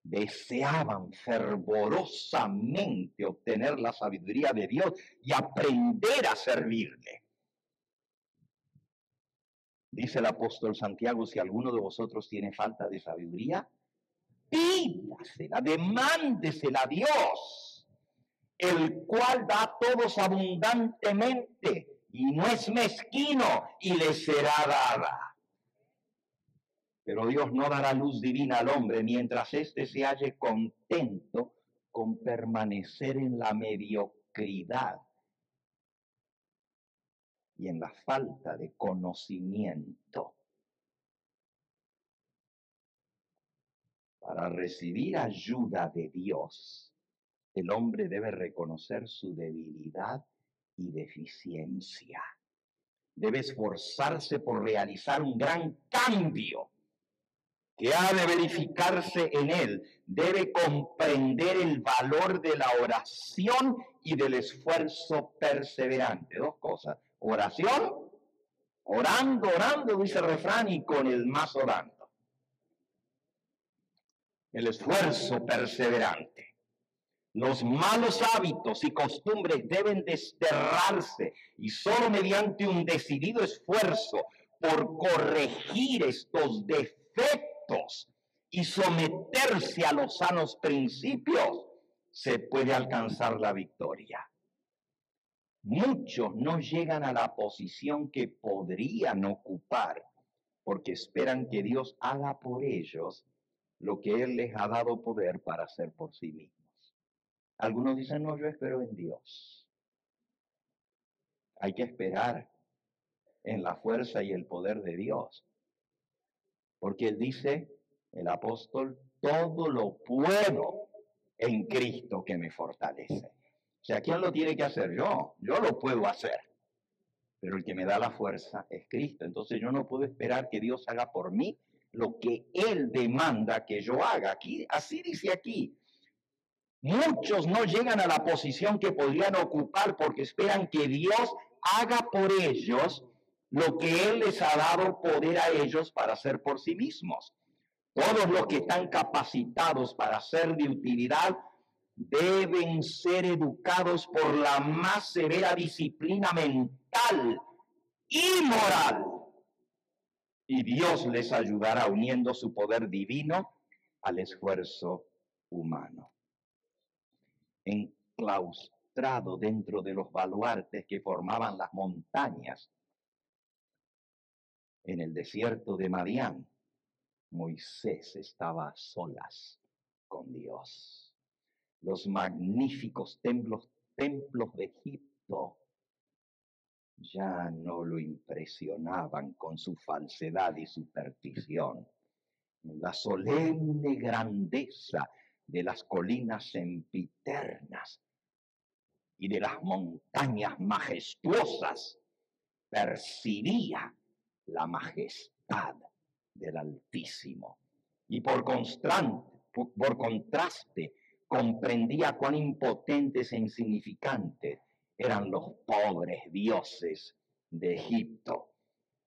Deseaban fervorosamente obtener la sabiduría de Dios y aprender a servirle. Dice el apóstol Santiago, si alguno de vosotros tiene falta de sabiduría, pídasela, demándesela a Dios, el cual da a todos abundantemente y no es mezquino y le será dada. Pero Dios no dará luz divina al hombre mientras éste se halle contento con permanecer en la mediocridad y en la falta de conocimiento. Para recibir ayuda de Dios, el hombre debe reconocer su debilidad y deficiencia. Debe esforzarse por realizar un gran cambio que ha de verificarse en él. Debe comprender el valor de la oración y del esfuerzo perseverante. Dos cosas. Oración, orando, orando, dice el refrán, y con el más orando. El esfuerzo perseverante. Los malos hábitos y costumbres deben desterrarse y solo mediante un decidido esfuerzo por corregir estos defectos y someterse a los sanos principios se puede alcanzar la victoria. Muchos no llegan a la posición que podrían ocupar porque esperan que Dios haga por ellos lo que Él les ha dado poder para hacer por sí mismos. Algunos dicen, no, yo espero en Dios. Hay que esperar en la fuerza y el poder de Dios. Porque Él dice, el apóstol, todo lo puedo en Cristo que me fortalece. Sea, ¿quién lo tiene que hacer? Yo, yo lo puedo hacer. Pero el que me da la fuerza es Cristo. Entonces yo no puedo esperar que Dios haga por mí lo que Él demanda que yo haga. Aquí, así dice aquí, Muchos no llegan a la posición que podrían ocupar porque esperan que Dios haga por ellos lo que Él les ha dado poder a ellos para hacer por sí mismos. Todos los que están capacitados para ser de utilidad deben ser educados por la más severa disciplina mental y moral. Y Dios les ayudará uniendo su poder divino al esfuerzo humano enclaustrado dentro de los baluartes que formaban las montañas. En el desierto de Madián, Moisés estaba a solas con Dios. Los magníficos templos, templos de Egipto ya no lo impresionaban con su falsedad y superstición. La solemne grandeza de las colinas sempiternas y de las montañas majestuosas, percibía la majestad del Altísimo. Y por, por contraste, comprendía cuán impotentes e insignificantes eran los pobres dioses de Egipto.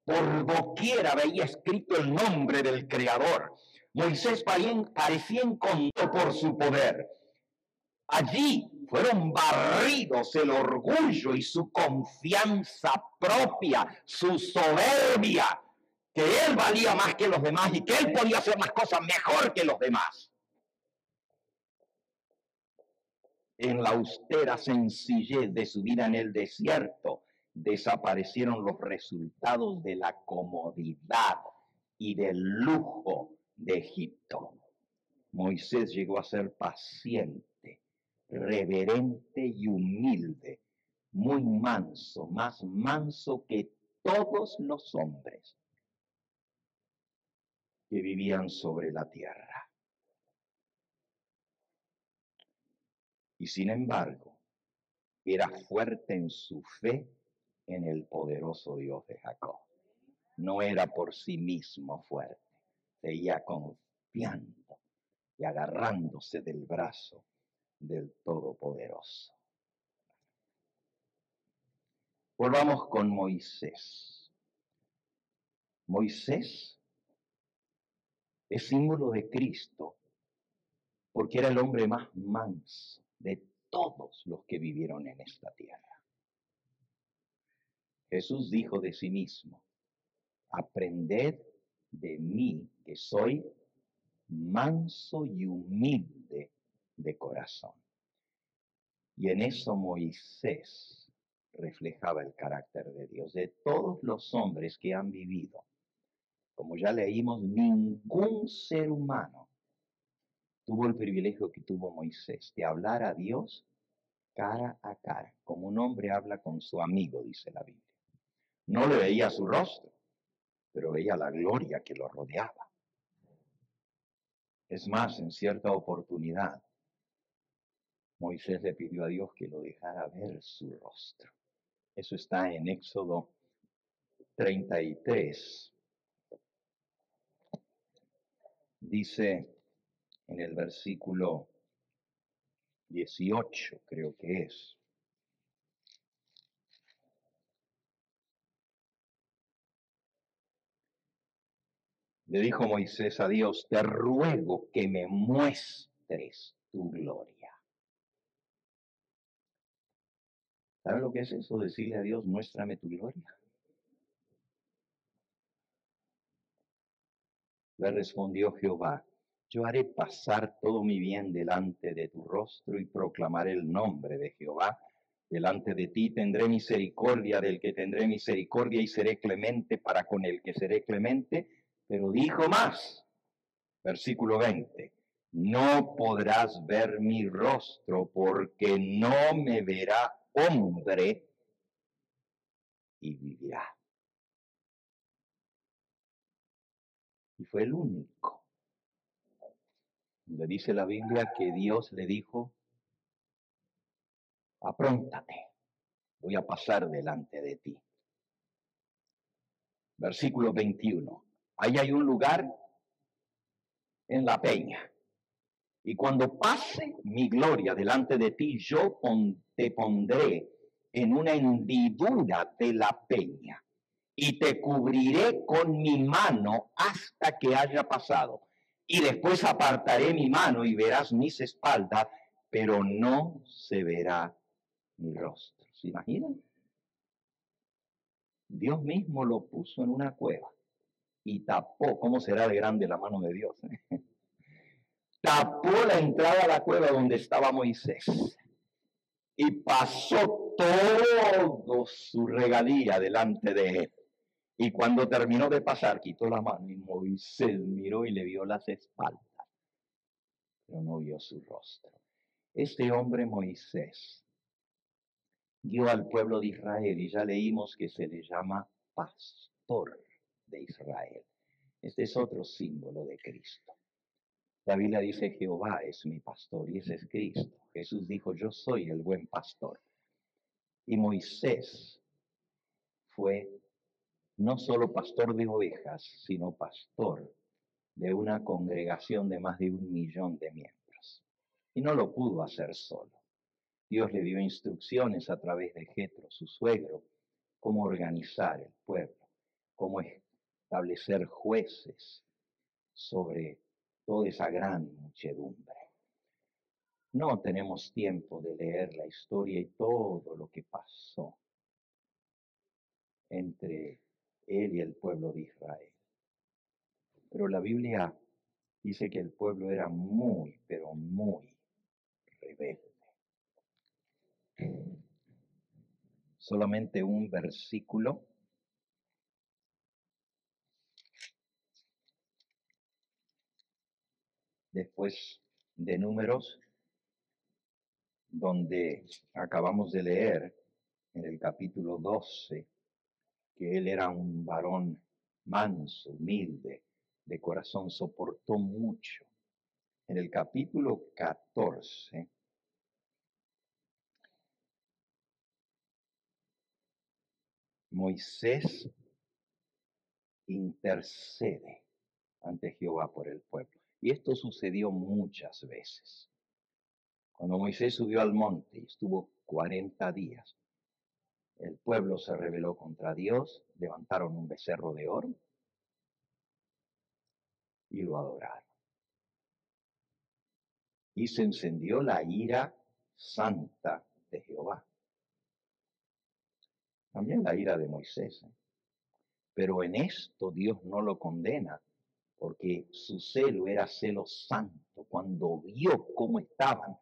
Por doquiera veía escrito el nombre del Creador Moisés parecía encontrado por su poder. Allí fueron barridos el orgullo y su confianza propia, su soberbia, que él valía más que los demás y que él podía hacer las cosas mejor que los demás. En la austera sencillez de su vida en el desierto, desaparecieron los resultados de la comodidad y del lujo de Egipto. Moisés llegó a ser paciente, reverente y humilde, muy manso, más manso que todos los hombres que vivían sobre la tierra. Y sin embargo, era fuerte en su fe en el poderoso Dios de Jacob. No era por sí mismo fuerte seguía confiando y agarrándose del brazo del Todopoderoso. Volvamos con Moisés. Moisés es símbolo de Cristo porque era el hombre más manso de todos los que vivieron en esta tierra. Jesús dijo de sí mismo, aprended de mí, que soy manso y humilde de corazón. Y en eso Moisés reflejaba el carácter de Dios. De todos los hombres que han vivido, como ya leímos, ningún ser humano tuvo el privilegio que tuvo Moisés de hablar a Dios cara a cara, como un hombre habla con su amigo, dice la Biblia. No le veía su rostro, pero veía la gloria que lo rodeaba. Es más, en cierta oportunidad, Moisés le pidió a Dios que lo dejara ver su rostro. Eso está en Éxodo 33. Dice en el versículo 18, creo que es. Le dijo Moisés a Dios, te ruego que me muestres tu gloria. ¿Sabe lo que es eso? Decirle a Dios, muéstrame tu gloria. Le respondió Jehová, yo haré pasar todo mi bien delante de tu rostro y proclamaré el nombre de Jehová. Delante de ti tendré misericordia del que tendré misericordia y seré clemente para con el que seré clemente. Pero dijo más, versículo 20, no podrás ver mi rostro porque no me verá hombre y vivirá. Y fue el único le dice la Biblia que Dios le dijo, apróntate, voy a pasar delante de ti. Versículo 21. Ahí hay un lugar en la peña. Y cuando pase mi gloria delante de ti, yo te pondré en una hendidura de la peña y te cubriré con mi mano hasta que haya pasado y después apartaré mi mano y verás mis espaldas, pero no se verá mi rostro. ¿Se imaginan? Dios mismo lo puso en una cueva y tapó, ¿cómo será de grande la mano de Dios? tapó la entrada a la cueva donde estaba Moisés y pasó todo su regalía delante de él. Y cuando terminó de pasar, quitó la mano y Moisés miró y le vio las espaldas, pero no vio su rostro. Este hombre Moisés dio al pueblo de Israel y ya leímos que se le llama pastor de Israel. Este es otro símbolo de Cristo. La Biblia dice Jehová es mi pastor y ese es Cristo. Jesús dijo yo soy el buen pastor. Y Moisés fue no solo pastor de ovejas, sino pastor de una congregación de más de un millón de miembros. Y no lo pudo hacer solo. Dios le dio instrucciones a través de Jetro, su suegro, cómo organizar el pueblo, cómo establecer jueces sobre toda esa gran muchedumbre. No tenemos tiempo de leer la historia y todo lo que pasó entre él y el pueblo de Israel. Pero la Biblia dice que el pueblo era muy, pero muy rebelde. Solamente un versículo. Después de números, donde acabamos de leer en el capítulo 12, que él era un varón manso, humilde, de corazón, soportó mucho. En el capítulo 14, Moisés intercede ante Jehová por el pueblo. Y esto sucedió muchas veces. Cuando Moisés subió al monte y estuvo 40 días, el pueblo se rebeló contra Dios, levantaron un becerro de oro y lo adoraron. Y se encendió la ira santa de Jehová. También la ira de Moisés. ¿eh? Pero en esto Dios no lo condena, porque su celo era celo santo cuando vio cómo estaban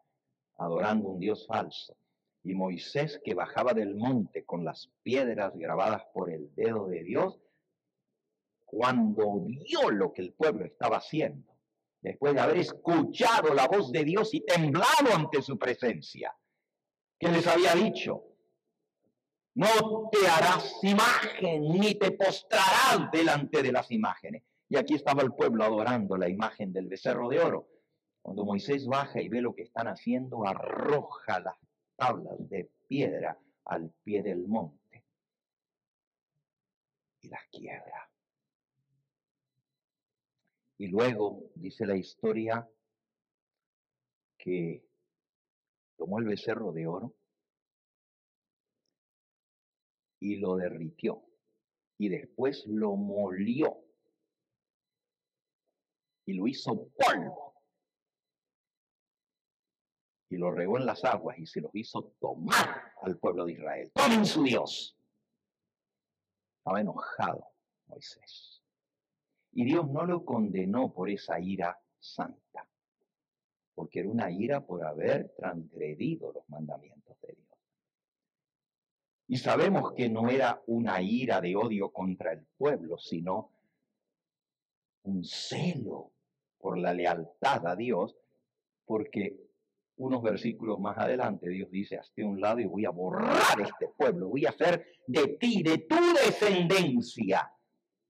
adorando un Dios falso. Y Moisés que bajaba del monte con las piedras grabadas por el dedo de Dios, cuando vio lo que el pueblo estaba haciendo, después de haber escuchado la voz de Dios y temblado ante su presencia, que les había dicho, no te harás imagen ni te postrarás delante de las imágenes. Y aquí estaba el pueblo adorando la imagen del becerro de oro. Cuando Moisés baja y ve lo que están haciendo, arroja las tablas de piedra al pie del monte y las quiebra. Y luego dice la historia que tomó el becerro de oro y lo derritió y después lo molió y lo hizo polvo y lo regó en las aguas y se los hizo tomar al pueblo de Israel. Tomen su Dios. Estaba enojado Moisés. Y Dios no lo condenó por esa ira santa, porque era una ira por haber transgredido los mandamientos de Dios. Y sabemos que no era una ira de odio contra el pueblo, sino un celo por la lealtad a Dios, porque unos versículos más adelante Dios dice, hazte un lado y voy a borrar este pueblo, voy a hacer de ti, de tu descendencia,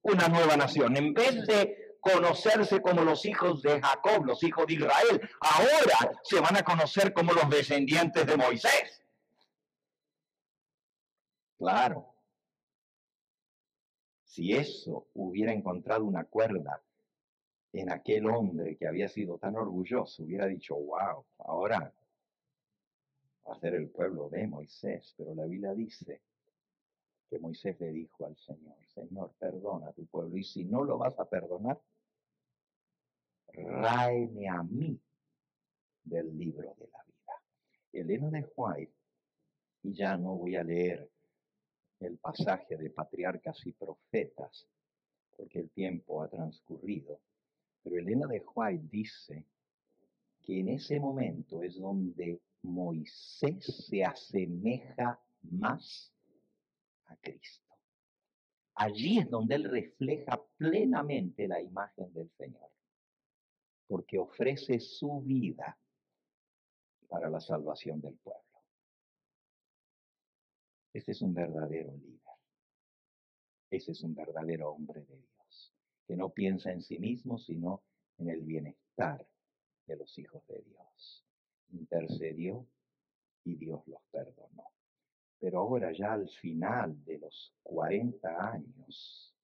una nueva nación. En vez de conocerse como los hijos de Jacob, los hijos de Israel, ahora se van a conocer como los descendientes de Moisés. Claro. Si eso hubiera encontrado una cuerda en aquel hombre que había sido tan orgulloso, hubiera dicho, wow, ahora va a ser el pueblo de Moisés. Pero la Biblia dice que Moisés le dijo al Señor, Señor, perdona a tu pueblo. Y si no lo vas a perdonar, ráeme a mí del libro de la vida. Elena de White, y ya no voy a leer el pasaje de patriarcas y profetas, porque el tiempo ha transcurrido, pero Elena de White dice que en ese momento es donde Moisés se asemeja más a Cristo. Allí es donde él refleja plenamente la imagen del Señor, porque ofrece su vida para la salvación del pueblo. Ese es un verdadero líder. Ese es un verdadero hombre de Dios que no piensa en sí mismo, sino en el bienestar de los hijos de Dios. Intercedió y Dios los perdonó. Pero ahora ya al final de los 40 años,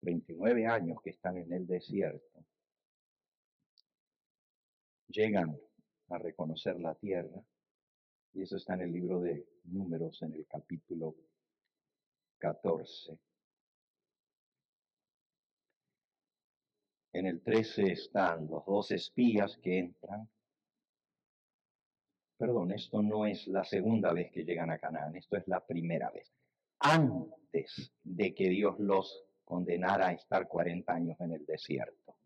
29 años que están en el desierto, llegan a reconocer la tierra, y eso está en el libro de números en el capítulo 14. En el 13 están los dos espías que entran. Perdón, esto no es la segunda vez que llegan a Canaán, esto es la primera vez. Antes de que Dios los condenara a estar 40 años en el desierto.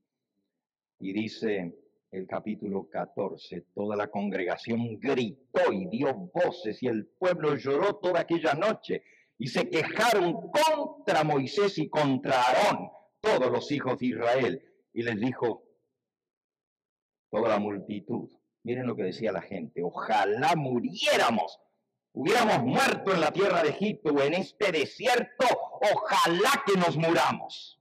Y dice el capítulo 14, toda la congregación gritó y dio voces y el pueblo lloró toda aquella noche y se quejaron contra Moisés y contra Aarón, todos los hijos de Israel y les dijo toda la multitud, miren lo que decía la gente, ojalá muriéramos, hubiéramos muerto en la tierra de Egipto o en este desierto, ojalá que nos muramos.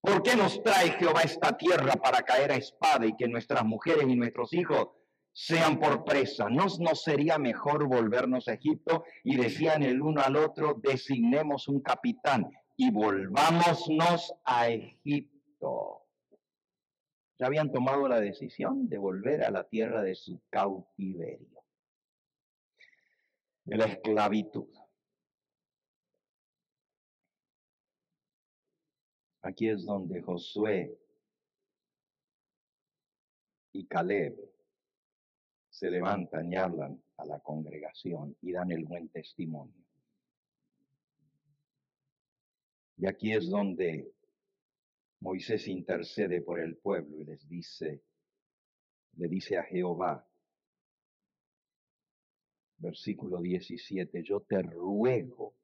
¿Por qué nos trae Jehová esta tierra para caer a espada y que nuestras mujeres y nuestros hijos sean por presa? ¿No nos sería mejor volvernos a Egipto? Y decían el uno al otro, designemos un capitán y volvámonos a Egipto ya habían tomado la decisión de volver a la tierra de su cautiverio, de la esclavitud. Aquí es donde Josué y Caleb se levantan y hablan a la congregación y dan el buen testimonio. Y aquí es donde Moisés intercede por el pueblo y les dice, le dice a Jehová, Versículo 17, yo te ruego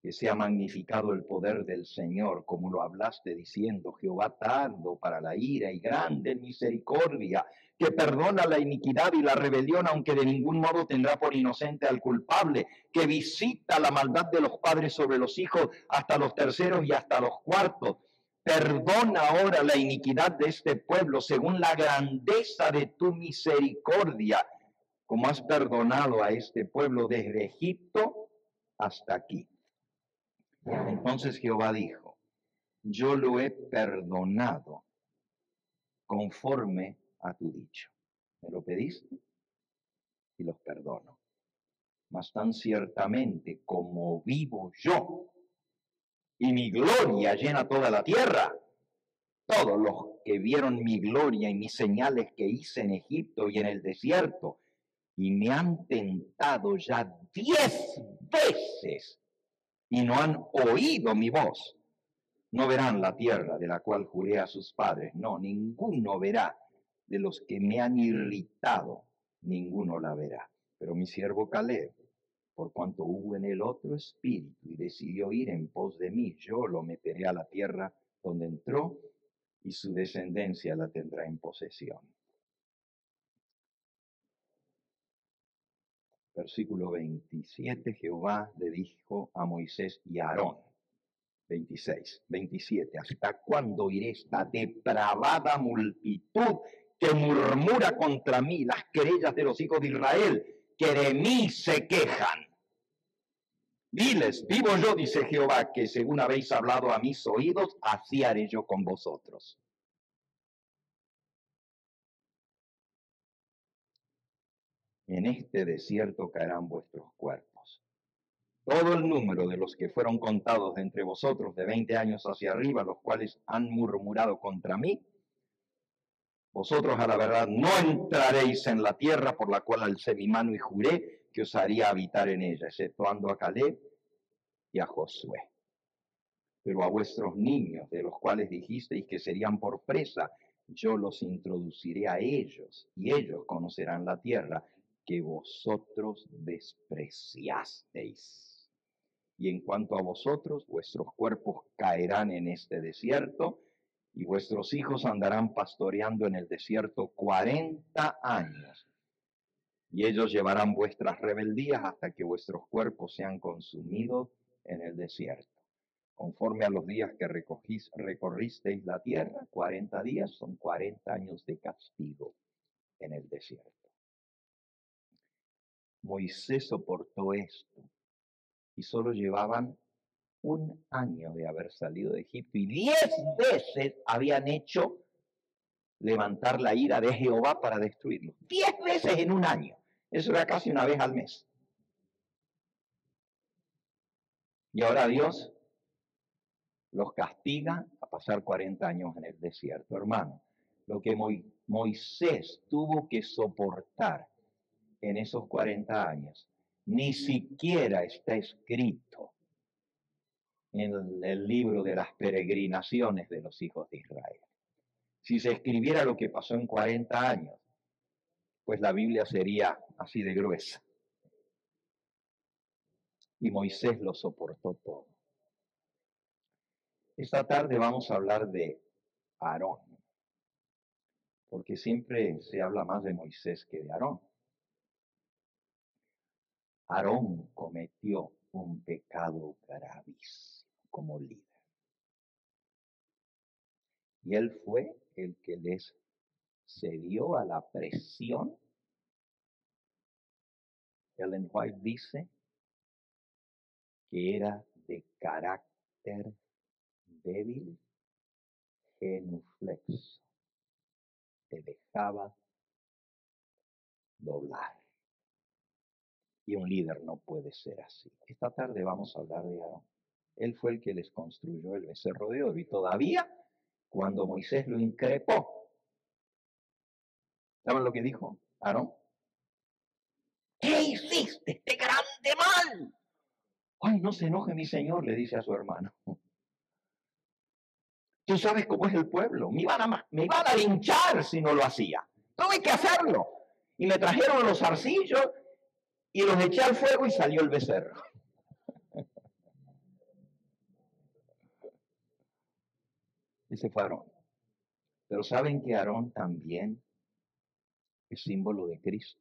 que sea magnificado el poder del Señor, como lo hablaste diciendo, Jehová tardo para la ira y grande misericordia, que perdona la iniquidad y la rebelión, aunque de ningún modo tendrá por inocente al culpable, que visita la maldad de los padres sobre los hijos hasta los terceros y hasta los cuartos. Perdona ahora la iniquidad de este pueblo según la grandeza de tu misericordia, como has perdonado a este pueblo desde Egipto hasta aquí. Entonces Jehová dijo, yo lo he perdonado conforme a tu dicho. Me lo pediste y los perdono. Mas tan ciertamente como vivo yo y mi gloria llena toda la tierra, todos los que vieron mi gloria y mis señales que hice en Egipto y en el desierto, y me han tentado ya diez veces y no han oído mi voz, no verán la tierra de la cual juré a sus padres. No, ninguno verá de los que me han irritado, ninguno la verá. Pero mi siervo Caleb, por cuanto hubo en el otro espíritu y decidió ir en pos de mí, yo lo meteré a la tierra donde entró y su descendencia la tendrá en posesión. versículo 27, Jehová le dijo a Moisés y a Aarón, 26, 27, ¿hasta cuándo iré esta depravada multitud que murmura contra mí las querellas de los hijos de Israel, que de mí se quejan? Diles, vivo yo, dice Jehová, que según habéis hablado a mis oídos, así haré yo con vosotros. en este desierto caerán vuestros cuerpos. Todo el número de los que fueron contados de entre vosotros de veinte años hacia arriba, los cuales han murmurado contra mí, vosotros a la verdad no entraréis en la tierra por la cual alcé mi mano y juré que os haría habitar en ella, exceptuando a Caleb y a Josué. Pero a vuestros niños, de los cuales dijisteis que serían por presa, yo los introduciré a ellos, y ellos conocerán la tierra que vosotros despreciasteis. Y en cuanto a vosotros, vuestros cuerpos caerán en este desierto, y vuestros hijos andarán pastoreando en el desierto cuarenta años. Y ellos llevarán vuestras rebeldías hasta que vuestros cuerpos sean consumidos en el desierto. Conforme a los días que recogís, recorristeis la tierra, cuarenta días son cuarenta años de castigo en el desierto. Moisés soportó esto y solo llevaban un año de haber salido de Egipto y diez veces habían hecho levantar la ira de Jehová para destruirlo. Diez veces en un año. Eso era casi una vez al mes. Y ahora Dios los castiga a pasar 40 años en el desierto, hermano. Lo que Moisés tuvo que soportar en esos 40 años. Ni siquiera está escrito en el libro de las peregrinaciones de los hijos de Israel. Si se escribiera lo que pasó en 40 años, pues la Biblia sería así de gruesa. Y Moisés lo soportó todo. Esta tarde vamos a hablar de Aarón, porque siempre se habla más de Moisés que de Aarón. Aarón cometió un pecado gravísimo como líder. Y él fue el que les cedió a la presión. Ellen White dice que era de carácter débil, genuflexo. Te dejaba doblar. Y un líder no puede ser así. Esta tarde vamos a hablar de Aarón. Él fue el que les construyó el becerro de oro y todavía cuando Moisés lo increpó, ¿saben lo que dijo Aarón? ¿Qué hiciste este grande mal? Ay, no se enoje mi señor, le dice a su hermano. Tú sabes cómo es el pueblo. Me iban a, me iban a linchar si no lo hacía. Tuve que hacerlo. Y me trajeron los arcillos y los eché al fuego y salió el becerro. Fue Aarón. Pero saben que Aarón también es símbolo de Cristo.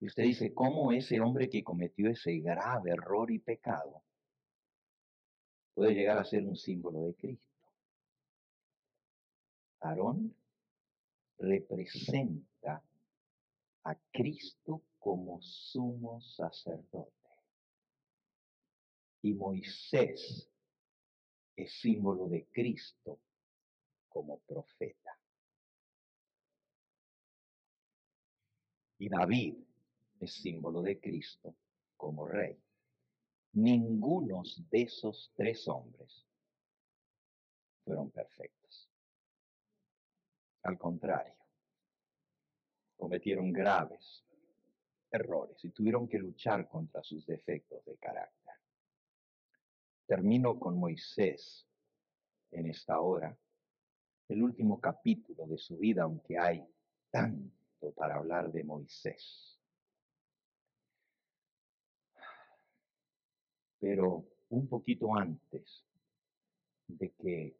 Y usted dice, ¿cómo ese hombre que cometió ese grave error y pecado puede llegar a ser un símbolo de Cristo? Aarón representa a Cristo como sumo sacerdote. Y Moisés es símbolo de Cristo como profeta. Y David es símbolo de Cristo como rey. Ninguno de esos tres hombres fueron perfectos. Al contrario, cometieron graves errores y tuvieron que luchar contra sus defectos de carácter. Termino con Moisés en esta hora, el último capítulo de su vida, aunque hay tanto para hablar de Moisés. Pero un poquito antes de que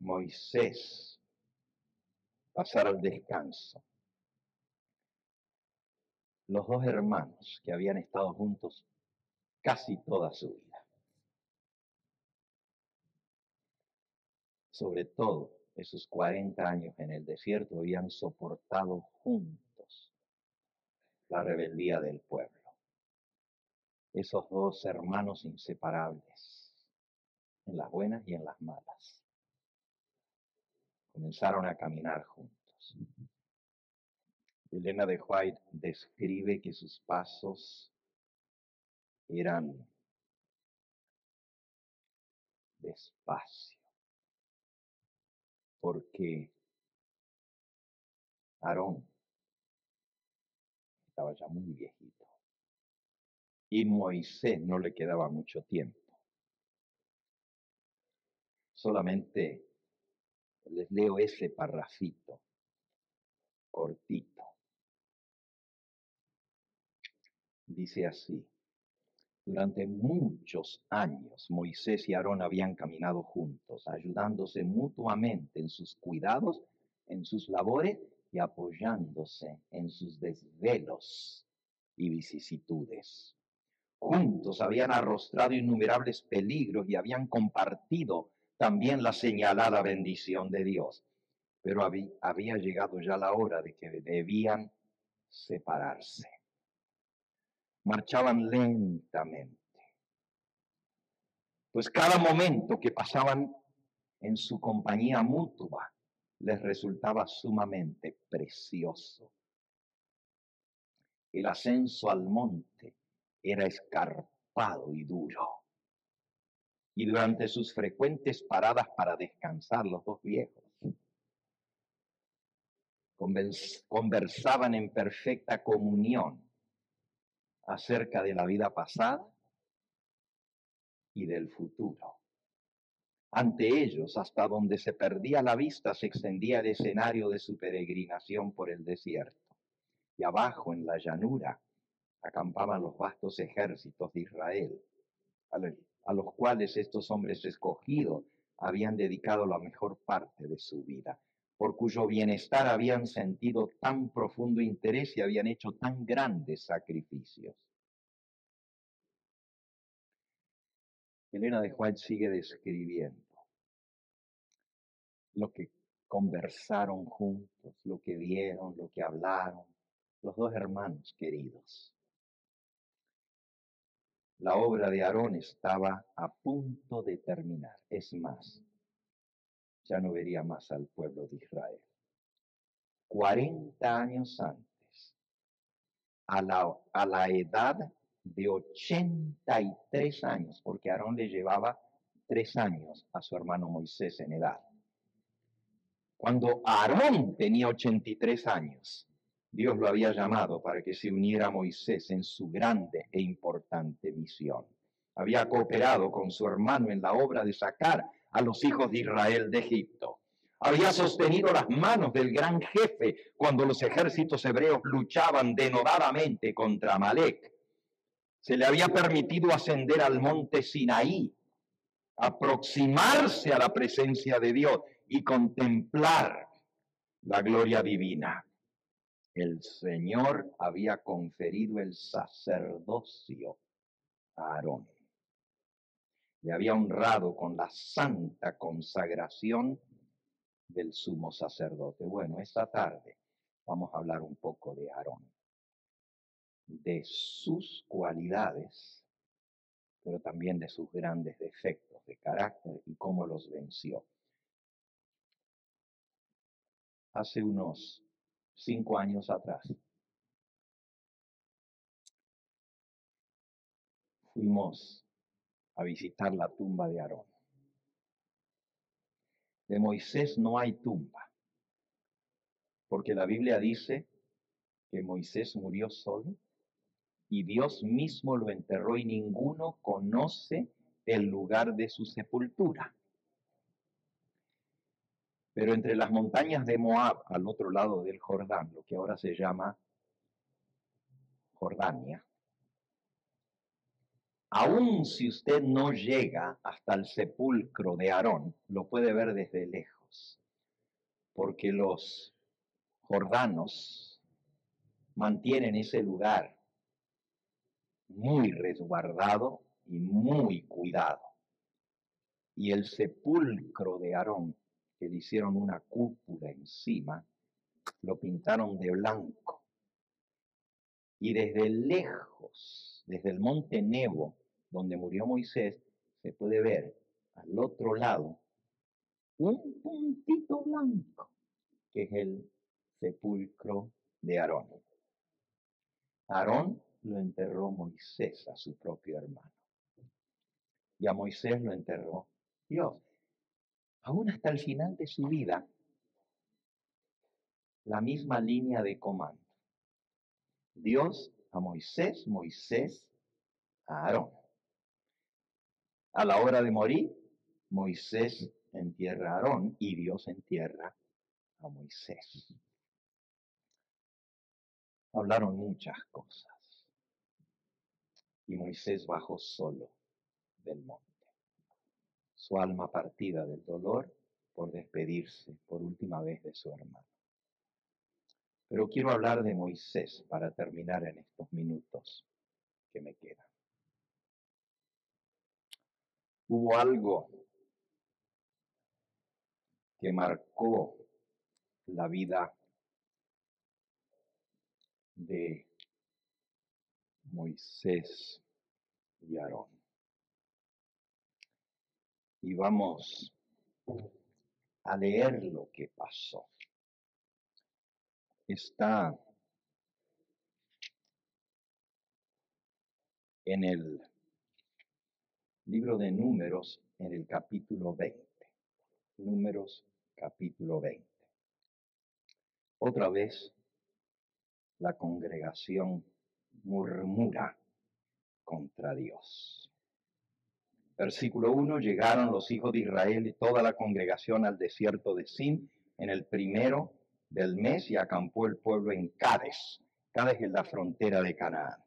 Moisés pasara al descanso, los dos hermanos que habían estado juntos casi toda su vida, sobre todo esos 40 años en el desierto, habían soportado juntos la rebeldía del pueblo esos dos hermanos inseparables, en las buenas y en las malas. Comenzaron a caminar juntos. Elena de White describe que sus pasos eran despacio, porque Aarón estaba ya muy viejito y Moisés no le quedaba mucho tiempo. Solamente les leo ese parrafito cortito. Dice así, durante muchos años Moisés y Aarón habían caminado juntos, ayudándose mutuamente en sus cuidados, en sus labores y apoyándose en sus desvelos y vicisitudes. Juntos habían arrostrado innumerables peligros y habían compartido también la señalada bendición de Dios. Pero había, llegado ya la hora de que debían separarse. Marchaban lentamente, pues cada momento que pasaban en su compañía mutua les resultaba sumamente precioso. El ascenso al monte era escarpado y duro. Y durante sus frecuentes paradas para descansar, los dos viejos conversaban en perfecta comunión acerca de la vida pasada y del futuro. Ante ellos, hasta donde se perdía la vista, se extendía el escenario de su peregrinación por el desierto. Y abajo, en la llanura, acampaban los vastos ejércitos de Israel, a los cuales estos hombres escogidos habían dedicado la mejor parte de su vida, por cuyo bienestar habían sentido tan profundo interés y habían hecho tan grandes sacrificios. Elena de Juan sigue describiendo lo que conversaron juntos, lo que vieron, lo que hablaron, los dos hermanos queridos. La obra de Aarón estaba a punto de terminar. Es más, ya no vería más al pueblo de Israel. 40 años antes, a la, a la edad de 83 años, porque Aarón le llevaba tres años a su hermano Moisés en edad. Cuando Aarón tenía 83 años, Dios lo había llamado para que se uniera a Moisés en su grande e importante misión. Había cooperado con su hermano en la obra de sacar a los hijos de Israel de Egipto. había sostenido las manos del gran jefe cuando los ejércitos hebreos luchaban denodadamente contra Amalek. Se le había permitido ascender al monte Sinaí, aproximarse a la presencia de Dios y contemplar la gloria divina. El Señor había conferido el sacerdocio a Aarón. Le había honrado con la santa consagración del sumo sacerdote. Bueno, esta tarde vamos a hablar un poco de Aarón, de sus cualidades, pero también de sus grandes defectos de carácter y cómo los venció. Hace unos cinco años atrás, fuimos a visitar la tumba de Aarón. De Moisés no hay tumba, porque la Biblia dice que Moisés murió solo y Dios mismo lo enterró y ninguno conoce el lugar de su sepultura. Pero entre las montañas de Moab, al otro lado del Jordán, lo que ahora se llama Jordania, Aún si usted no llega hasta el sepulcro de Aarón, lo puede ver desde lejos, porque los jordanos mantienen ese lugar muy resguardado y muy cuidado. Y el sepulcro de Aarón, que le hicieron una cúpula encima, lo pintaron de blanco. Y desde lejos, desde el monte Nebo, donde murió Moisés, se puede ver al otro lado un puntito blanco, que es el sepulcro de Aarón. Aarón lo enterró Moisés a su propio hermano. Y a Moisés lo enterró Dios. Aún hasta el final de su vida, la misma línea de comando. Dios a Moisés, Moisés a Aarón. A la hora de morir, Moisés entierra a Aarón y Dios entierra a Moisés. Hablaron muchas cosas. Y Moisés bajó solo del monte. Su alma partida del dolor por despedirse por última vez de su hermano. Pero quiero hablar de Moisés para terminar en estos minutos que me quedan. Hubo algo que marcó la vida de Moisés y Aarón. Y vamos a leer lo que pasó. Está en el libro de números en el capítulo 20. Números capítulo 20. Otra vez la congregación murmura contra Dios. Versículo 1, llegaron los hijos de Israel y toda la congregación al desierto de Sin en el primero del mes y acampó el pueblo en Cádiz. Cádiz es la frontera de Canaán.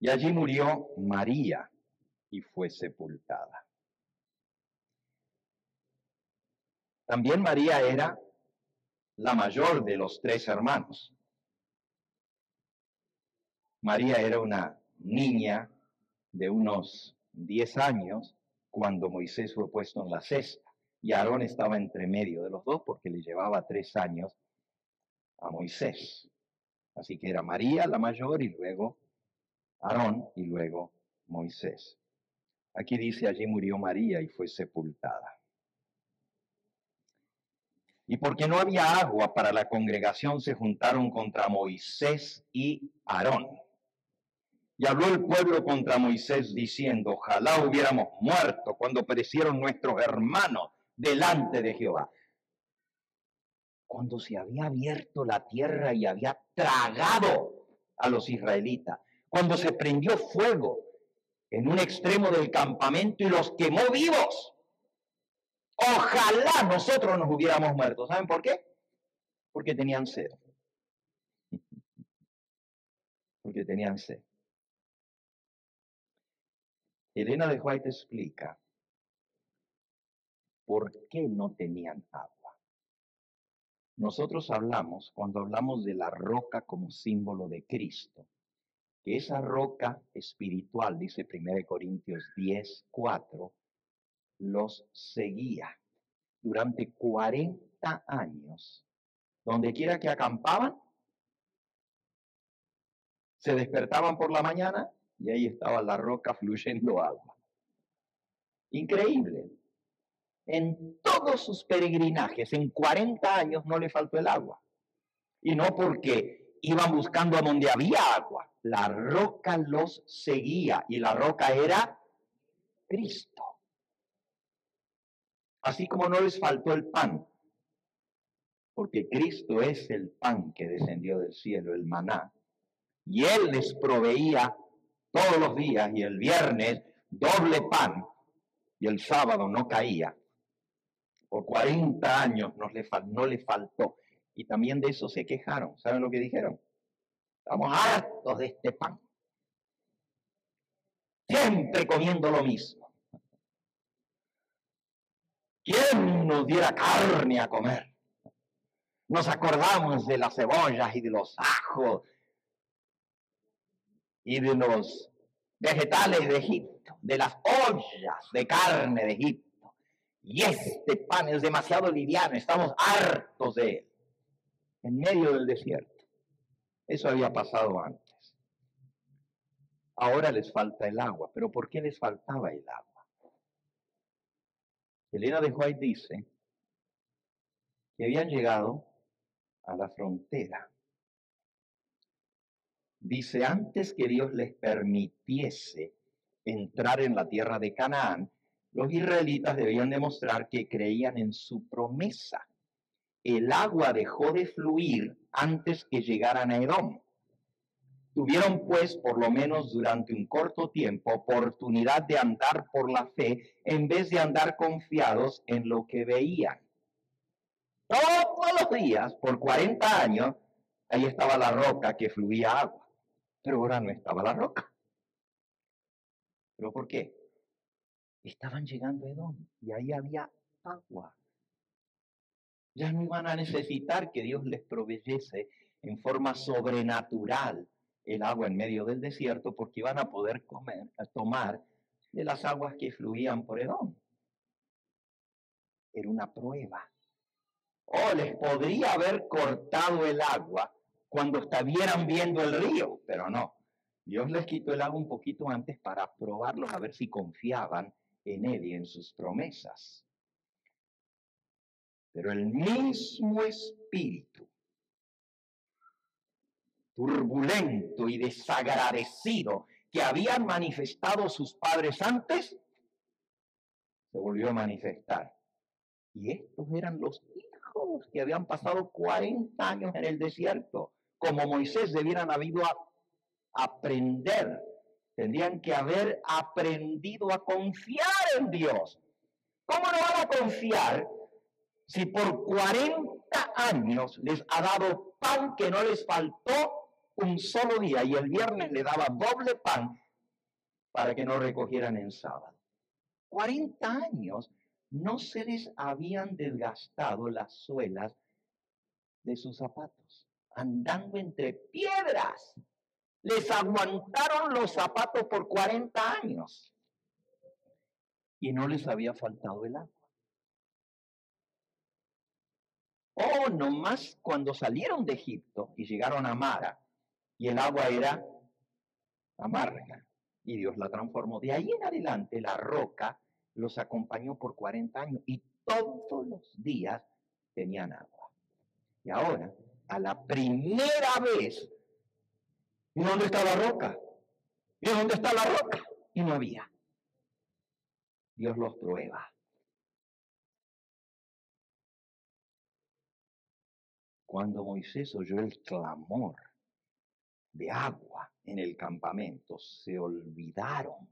Y allí murió María, y fue sepultada. También María era la mayor de los tres hermanos. María era una niña de unos 10 años cuando Moisés fue puesto en la cesta y Aarón estaba entre medio de los dos porque le llevaba tres años a Moisés. Así que era María la mayor y luego Aarón y luego Moisés. Aquí dice, allí murió María y fue sepultada. Y porque no había agua para la congregación, se juntaron contra Moisés y Aarón. Y habló el pueblo contra Moisés diciendo, ojalá hubiéramos muerto cuando perecieron nuestros hermanos delante de Jehová. Cuando se había abierto la tierra y había tragado a los israelitas, cuando se prendió fuego en un extremo del campamento y los quemó vivos. Ojalá nosotros nos hubiéramos muerto. ¿Saben por qué? Porque tenían sed. Porque tenían sed. Elena de White explica por qué no tenían agua. Nosotros hablamos, cuando hablamos de la roca como símbolo de Cristo, que esa roca espiritual, dice 1 Corintios 10, 4, los seguía durante 40 años. Donde quiera que acampaban, se despertaban por la mañana y ahí estaba la roca fluyendo agua. Increíble. En todos sus peregrinajes, en 40 años, no le faltó el agua. Y no porque iban buscando a donde había agua. La roca los seguía y la roca era Cristo. Así como no les faltó el pan, porque Cristo es el pan que descendió del cielo, el maná, y Él les proveía todos los días y el viernes doble pan y el sábado no caía. Por 40 años no le, faltó. Y también de eso se quejaron. ¿Saben lo que dijeron? Estamos hartos de este pan. Siempre comiendo lo mismo. ¿Quién nos diera carne a comer? Nos acordamos de las cebollas y de los ajos y de los vegetales de Egipto, de las ollas de carne de Egipto. Y este pan es demasiado liviano, estamos hartos de él, en medio del desierto. Eso había pasado antes. Ahora les falta el agua, pero ¿por qué les faltaba el agua? Elena de White dice que habían llegado a la frontera. Dice, antes que Dios les permitiese entrar en la tierra de Canaán, los israelitas debían demostrar que creían en su promesa. El agua dejó de fluir antes que llegaran a Edom. Tuvieron pues, por lo menos durante un corto tiempo, oportunidad de andar por la fe en vez de andar confiados en lo que veían. Todos los días, por 40 años, ahí estaba la roca que fluía agua, pero ahora no estaba la roca. ¿Pero por qué? Estaban llegando a Edom y ahí había agua. Ya no iban a necesitar que Dios les proveyese en forma sobrenatural el agua en medio del desierto porque iban a poder comer, a tomar de las aguas que fluían por Edom. Era una prueba. Oh, les podría haber cortado el agua cuando estuvieran viendo el río, pero no. Dios les quitó el agua un poquito antes para probarlos a ver si confiaban en Él y en sus promesas. Pero el mismo Espíritu turbulento y desagradecido que habían manifestado sus padres antes, se volvió a manifestar. Y estos eran los hijos que habían pasado 40 años en el desierto. Como Moisés debieran habido a aprender, tendrían que haber aprendido a confiar en Dios. ¿Cómo no van a confiar si por 40 años les ha dado pan que no les faltó un solo día y el viernes le daba doble pan para que no recogieran en sábado. 40 años no se les habían desgastado las suelas de sus zapatos, andando entre piedras. Les aguantaron los zapatos por 40 años y no les había faltado el agua. Oh, nomás cuando salieron de Egipto y llegaron a Mara, y el agua era amarga y Dios la transformó. De ahí en adelante la roca los acompañó por 40 años y todos los días tenían agua. Y ahora, a la primera vez, ¿y dónde está la roca? ¿Y dónde está la roca? Y no había. Dios los prueba. Cuando Moisés oyó el clamor de agua en el campamento, se olvidaron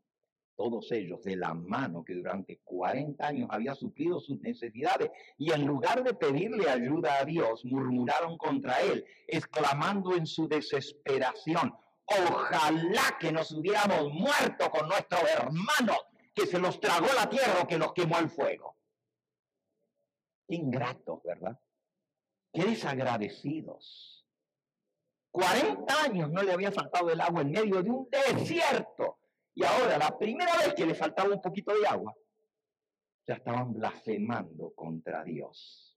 todos ellos de la mano que durante 40 años había suplido sus necesidades y en lugar de pedirle ayuda a Dios, murmuraron contra él, exclamando en su desesperación, ojalá que nos hubiéramos muerto con nuestros hermanos, que se los tragó la tierra o que los quemó el fuego. Ingratos, ¿verdad? Qué desagradecidos. 40 años no le había faltado el agua en medio de un desierto. Y ahora, la primera vez que le faltaba un poquito de agua, ya estaban blasfemando contra Dios.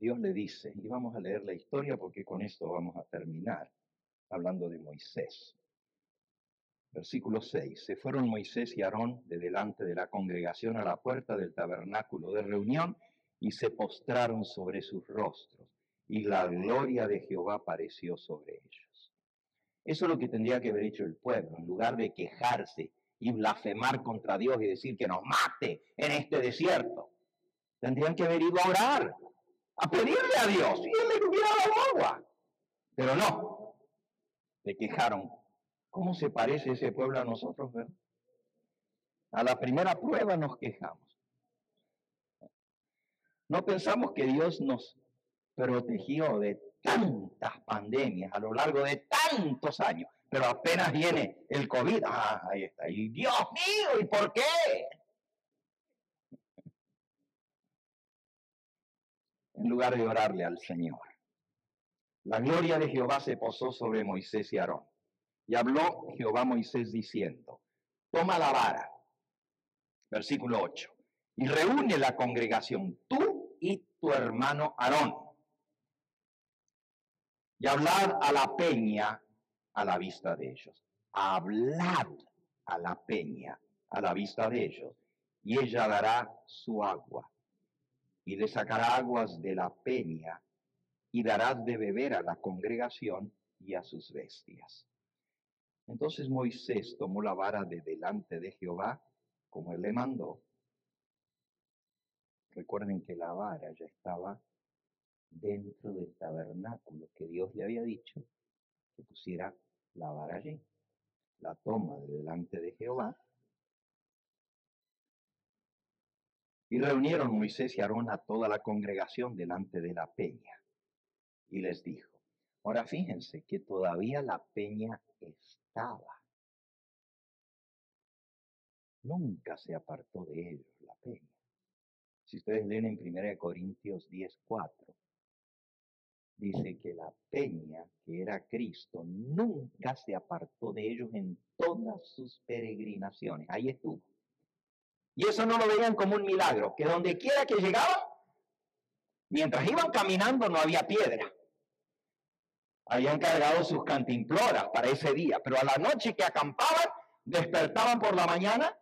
Dios le dice, y vamos a leer la historia porque con esto vamos a terminar, hablando de Moisés. Versículo 6. Se fueron Moisés y Aarón de delante de la congregación a la puerta del tabernáculo de reunión y se postraron sobre sus rostros y la gloria de Jehová apareció sobre ellos. Eso es lo que tendría que haber hecho el pueblo, en lugar de quejarse y blasfemar contra Dios y decir que nos mate en este desierto. Tendrían que haber ido a orar, a pedirle a Dios y él le hubiera dado agua. Pero no, se quejaron. ¿Cómo se parece ese pueblo a nosotros? A la primera prueba nos quejamos. No pensamos que Dios nos protegió de tantas pandemias a lo largo de tantos años, pero apenas viene el COVID, ah, ahí está, y Dios mío, ¿y por qué? En lugar de orarle al Señor. La gloria de Jehová se posó sobre Moisés y Aarón. Y habló Jehová a Moisés diciendo, toma la vara, versículo 8, y reúne la congregación, tú y tu hermano Aarón y hablad a la peña a la vista de ellos. Hablad a la peña a la vista de ellos, y ella dará su agua, y le sacará aguas de la peña, y darás de beber a la congregación y a sus bestias. Entonces Moisés tomó la vara de delante de Jehová, como él le mandó. Recuerden que la vara ya estaba dentro del tabernáculo que Dios le había dicho que pusiera la vara allí. La toma de delante de Jehová. Y reunieron Moisés y Aarón a toda la congregación delante de la peña. Y les dijo, ahora fíjense que todavía la peña estaba. Nunca se apartó de ellos la peña. Si ustedes leen en 1 Corintios 10.4, dice que la peña, que era Cristo, nunca se apartó de ellos en todas sus peregrinaciones. Ahí estuvo. Y eso no lo veían como un milagro, que donde quiera que llegaban, mientras iban caminando no había piedra. Habían cargado sus cantimploras para ese día, pero a la noche que acampaban, despertaban por la mañana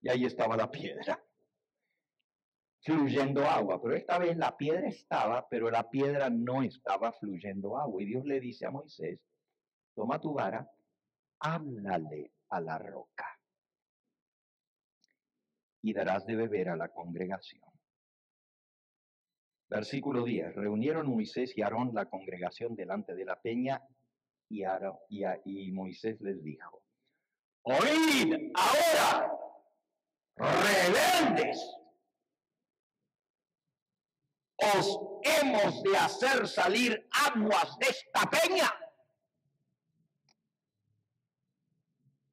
y ahí estaba la piedra fluyendo agua, pero esta vez la piedra estaba, pero la piedra no estaba fluyendo agua. Y Dios le dice a Moisés, toma tu vara, háblale a la roca y darás de beber a la congregación. Versículo 10. Reunieron Moisés y Aarón la congregación delante de la peña y, y, y Moisés les dijo, oíd ahora, rebeldes os hemos de hacer salir aguas de esta peña.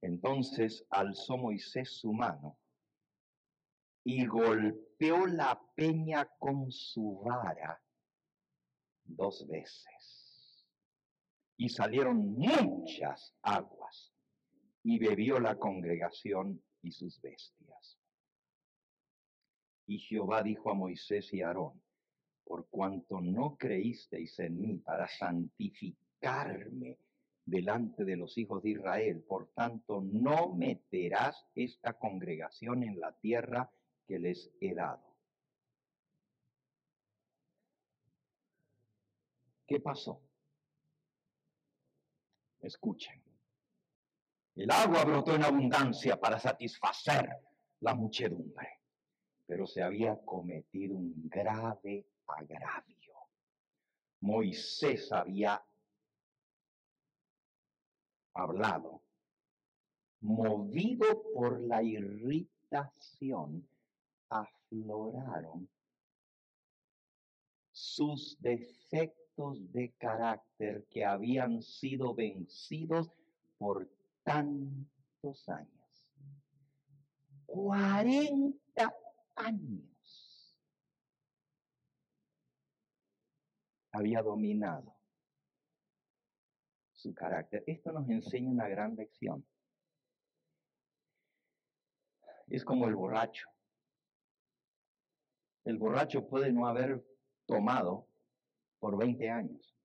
Entonces alzó Moisés su mano y golpeó la peña con su vara dos veces. Y salieron muchas aguas y bebió la congregación y sus bestias. Y Jehová dijo a Moisés y a Aarón, por cuanto no creísteis en mí para santificarme delante de los hijos de Israel, por tanto no meterás esta congregación en la tierra que les he dado. ¿Qué pasó? Escuchen. El agua brotó en abundancia para satisfacer la muchedumbre, pero se había cometido un grave agravio. Moisés había hablado, movido por la irritación, afloraron sus defectos de carácter que habían sido vencidos por tantos años. 40 años había dominado su carácter. Esto nos enseña una gran lección. Es como el borracho. El borracho puede no haber tomado por 20 años,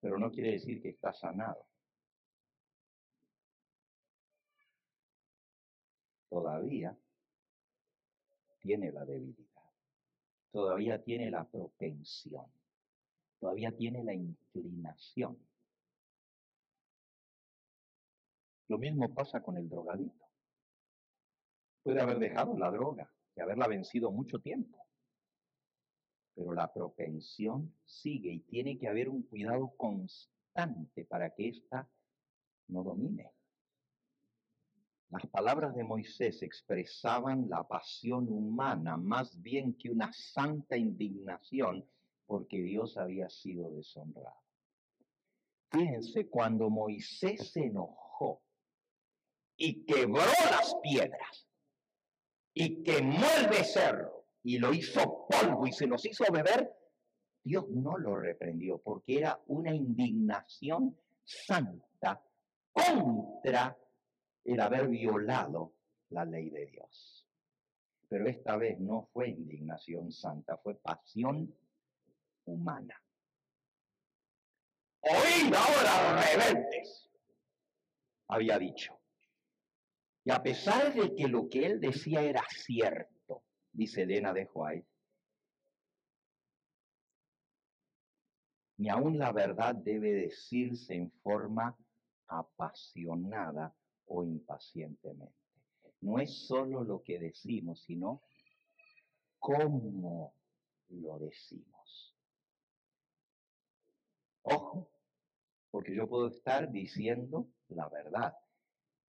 pero no quiere decir que está sanado. Todavía tiene la debilidad, todavía tiene la propensión, todavía tiene la inclinación. Lo mismo pasa con el drogadito. Puede haber dejado la droga y haberla vencido mucho tiempo, pero la propensión sigue y tiene que haber un cuidado constante para que ésta no domine. Las palabras de Moisés expresaban la pasión humana más bien que una santa indignación porque Dios había sido deshonrado. Fíjense, cuando Moisés se enojó y quebró las piedras y quemó el becerro y lo hizo polvo y se los hizo beber, Dios no lo reprendió porque era una indignación santa contra el haber violado la ley de Dios. Pero esta vez no fue indignación santa, fue pasión humana. Oíd ahora, rebeldes, había dicho. Y a pesar de que lo que él decía era cierto, dice Elena de White, ni aún la verdad debe decirse en forma apasionada o impacientemente. No es solo lo que decimos, sino cómo lo decimos. Ojo, porque yo puedo estar diciendo la verdad,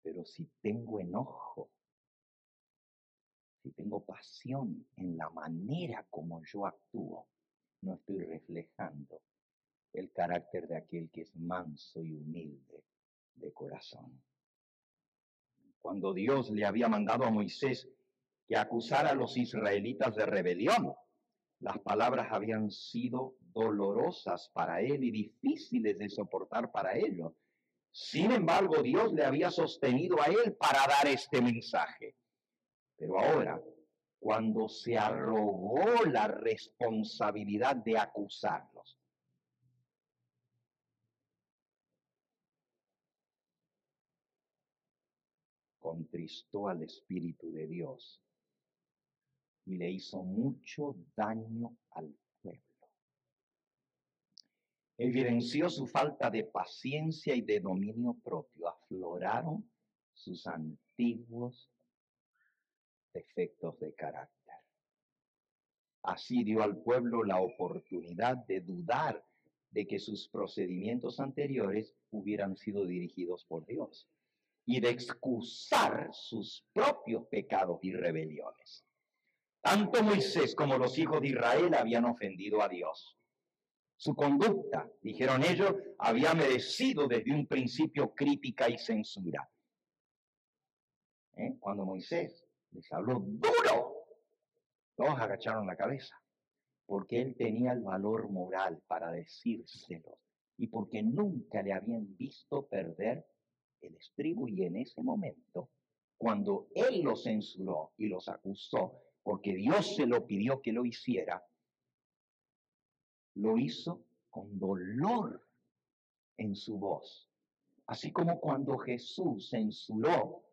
pero si tengo enojo, si tengo pasión en la manera como yo actúo, no estoy reflejando el carácter de aquel que es manso y humilde de corazón cuando Dios le había mandado a Moisés que acusara a los israelitas de rebelión. Las palabras habían sido dolorosas para él y difíciles de soportar para ellos. Sin embargo, Dios le había sostenido a él para dar este mensaje. Pero ahora, cuando se arrogó la responsabilidad de acusarlos, contristó al Espíritu de Dios y le hizo mucho daño al pueblo. Evidenció su falta de paciencia y de dominio propio. Afloraron sus antiguos defectos de carácter. Así dio al pueblo la oportunidad de dudar de que sus procedimientos anteriores hubieran sido dirigidos por Dios y de excusar sus propios pecados y rebeliones. Tanto Moisés como los hijos de Israel habían ofendido a Dios. Su conducta, dijeron ellos, había merecido desde un principio crítica y censura. ¿Eh? Cuando Moisés les habló duro, todos agacharon la cabeza, porque él tenía el valor moral para decírselo y porque nunca le habían visto perder el estribo y en ese momento, cuando él los censuró y los acusó, porque Dios se lo pidió que lo hiciera, lo hizo con dolor en su voz. Así como cuando Jesús censuró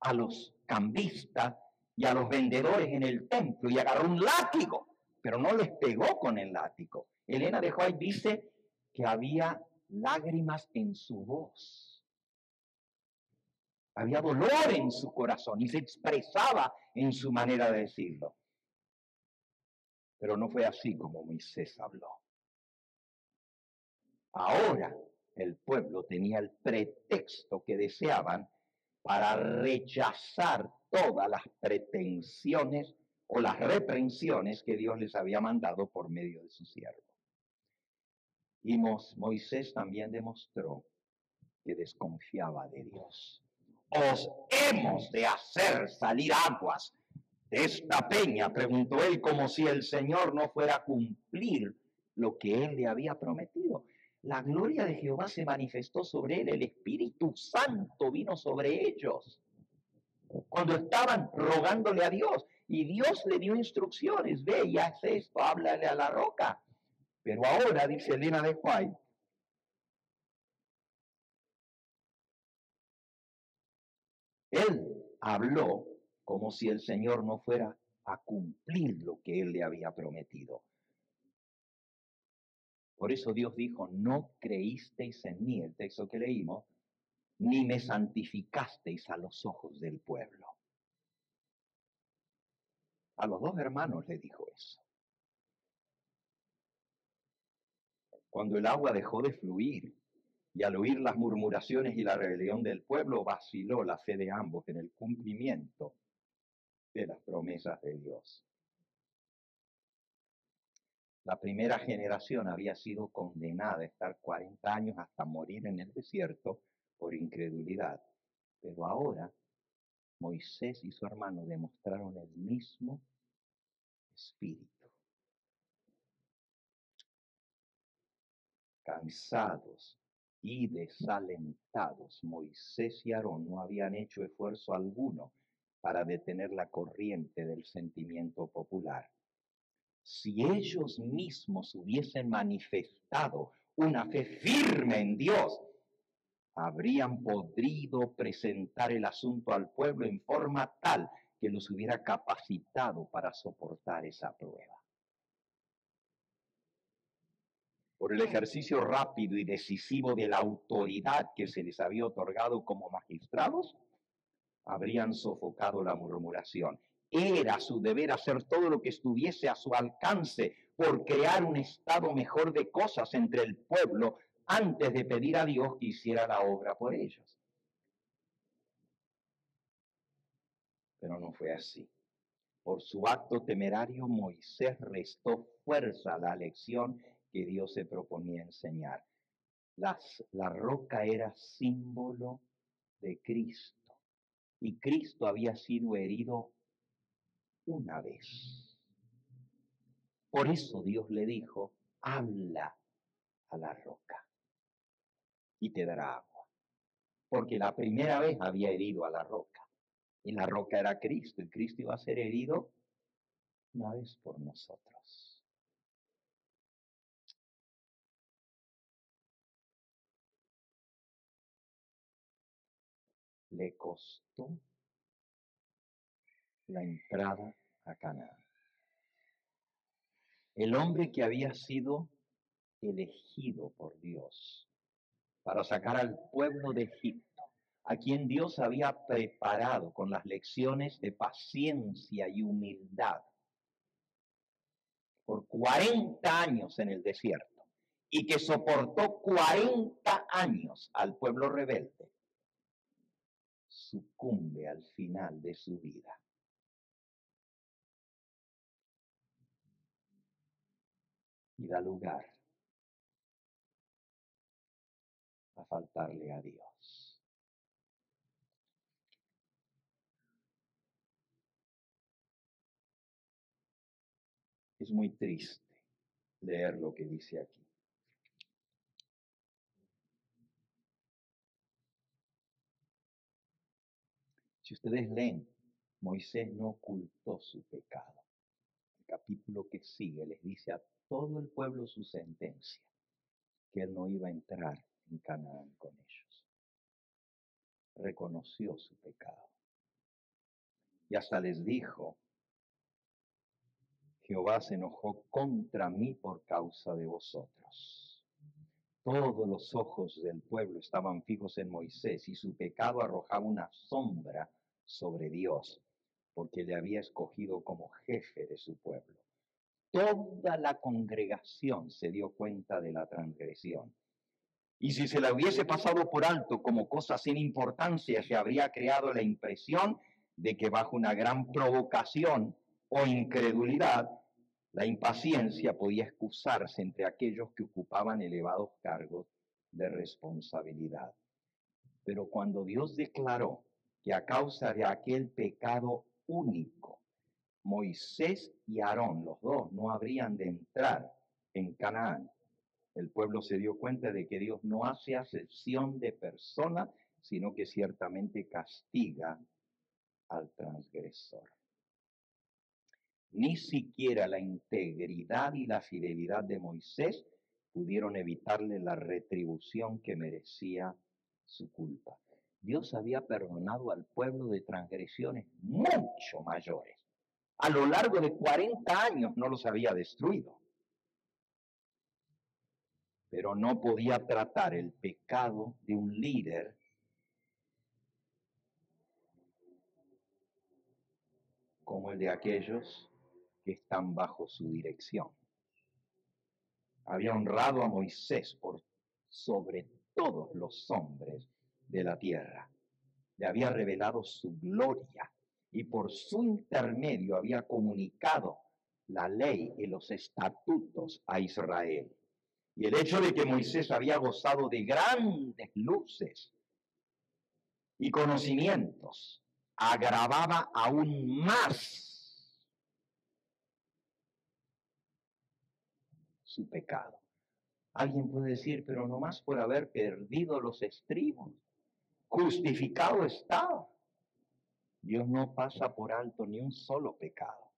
a los cambistas y a los vendedores en el templo y agarró un látigo, pero no les pegó con el látigo. Elena de White dice que había lágrimas en su voz había dolor en su corazón y se expresaba en su manera de decirlo. Pero no fue así como Moisés habló. Ahora el pueblo tenía el pretexto que deseaban para rechazar todas las pretensiones o las reprensiones que Dios les había mandado por medio de su siervo. Y Moisés también demostró que desconfiaba de Dios. Os hemos de hacer salir aguas de esta peña, preguntó él, como si el Señor no fuera a cumplir lo que él le había prometido. La gloria de Jehová se manifestó sobre él, el Espíritu Santo vino sobre ellos. Cuando estaban rogándole a Dios y Dios le dio instrucciones, ve y haz esto, háblale a la roca. Pero ahora, dice Elena de White, él habló como si el Señor no fuera a cumplir lo que él le había prometido. Por eso Dios dijo, no creísteis en mí, el texto que leímos, ni me santificasteis a los ojos del pueblo. A los dos hermanos le dijo eso. Cuando el agua dejó de fluir y al oír las murmuraciones y la rebelión del pueblo, vaciló la fe de ambos en el cumplimiento de las promesas de Dios. La primera generación había sido condenada a estar 40 años hasta morir en el desierto por incredulidad. Pero ahora Moisés y su hermano demostraron el mismo espíritu. Cansados y desalentados, Moisés y Aarón no habían hecho esfuerzo alguno para detener la corriente del sentimiento popular si ellos mismos hubiesen manifestado una fe firme en Dios, habrían podido presentar el asunto al pueblo en forma tal que los hubiera capacitado para soportar esa prueba. Por el ejercicio rápido y decisivo de la autoridad que se les había otorgado como magistrados, habrían sofocado la murmuración era su deber hacer todo lo que estuviese a su alcance por crear un estado mejor de cosas entre el pueblo antes de pedir a Dios que hiciera la obra por ellos. Pero no fue así. Por su acto temerario, Moisés restó fuerza a la lección que Dios se proponía enseñar. la roca era símbolo de Cristo y Cristo había sido herido una vez. Por eso Dios le dijo, habla a la roca y te dará agua. Porque la primera vez había herido a la roca y la roca era Cristo y Cristo iba a ser herido una vez por nosotros. Le costó la entrada a Canaán. El hombre que había sido elegido por Dios para sacar al pueblo de Egipto, a quien Dios había preparado con las lecciones de paciencia y humildad por 40 años en el desierto y que soportó 40 años al pueblo rebelde, sucumbe al final de su vida y da lugar a faltarle a Dios. Es muy triste leer lo que dice aquí. Si ustedes leen, Moisés no ocultó su pecado. El capítulo que sigue les dice a todo el pueblo su sentencia, que él no iba a entrar en Canaán con ellos. Reconoció su pecado. Y hasta les dijo, Jehová se enojó contra mí por causa de vosotros. Todos los ojos del pueblo estaban fijos en Moisés y su pecado arrojaba una sombra sobre Dios, porque le había escogido como jefe de su pueblo. Toda la congregación se dio cuenta de la transgresión Y si se la hubiese pasado por alto como cosa sin importancia, se habría creado la impresión de que bajo una gran provocación o incredulidad, la impaciencia podía excusarse entre aquellos que ocupaban elevados cargos de responsabilidad. Pero cuando Dios declaró que a causa de aquel pecado único, Moisés y Aarón, los dos, no habrían de entrar en Canaán, el pueblo se dio cuenta de que Dios no hace acepción de persona, sino que ciertamente castiga al transgresor. Ni siquiera la integridad y la fidelidad de Moisés pudieron evitarle la retribución que merecía su culpa. Dios había perdonado al pueblo de transgresiones mucho mayores. A lo largo de 40 años no los había destruido. Pero no podía tratar el pecado de un líder como el de aquellos que están bajo su dirección. Había honrado a Moisés por sobre todos los hombres de la tierra. Le había revelado su gloria y por su intermedio había comunicado la ley y los estatutos a Israel. Y el hecho de que Moisés había gozado de grandes luces y conocimientos agravaba aún más su pecado. Alguien puede decir, pero no más por haber perdido los estribos. Justificado estaba. Dios no pasa por alto ni un solo pecado.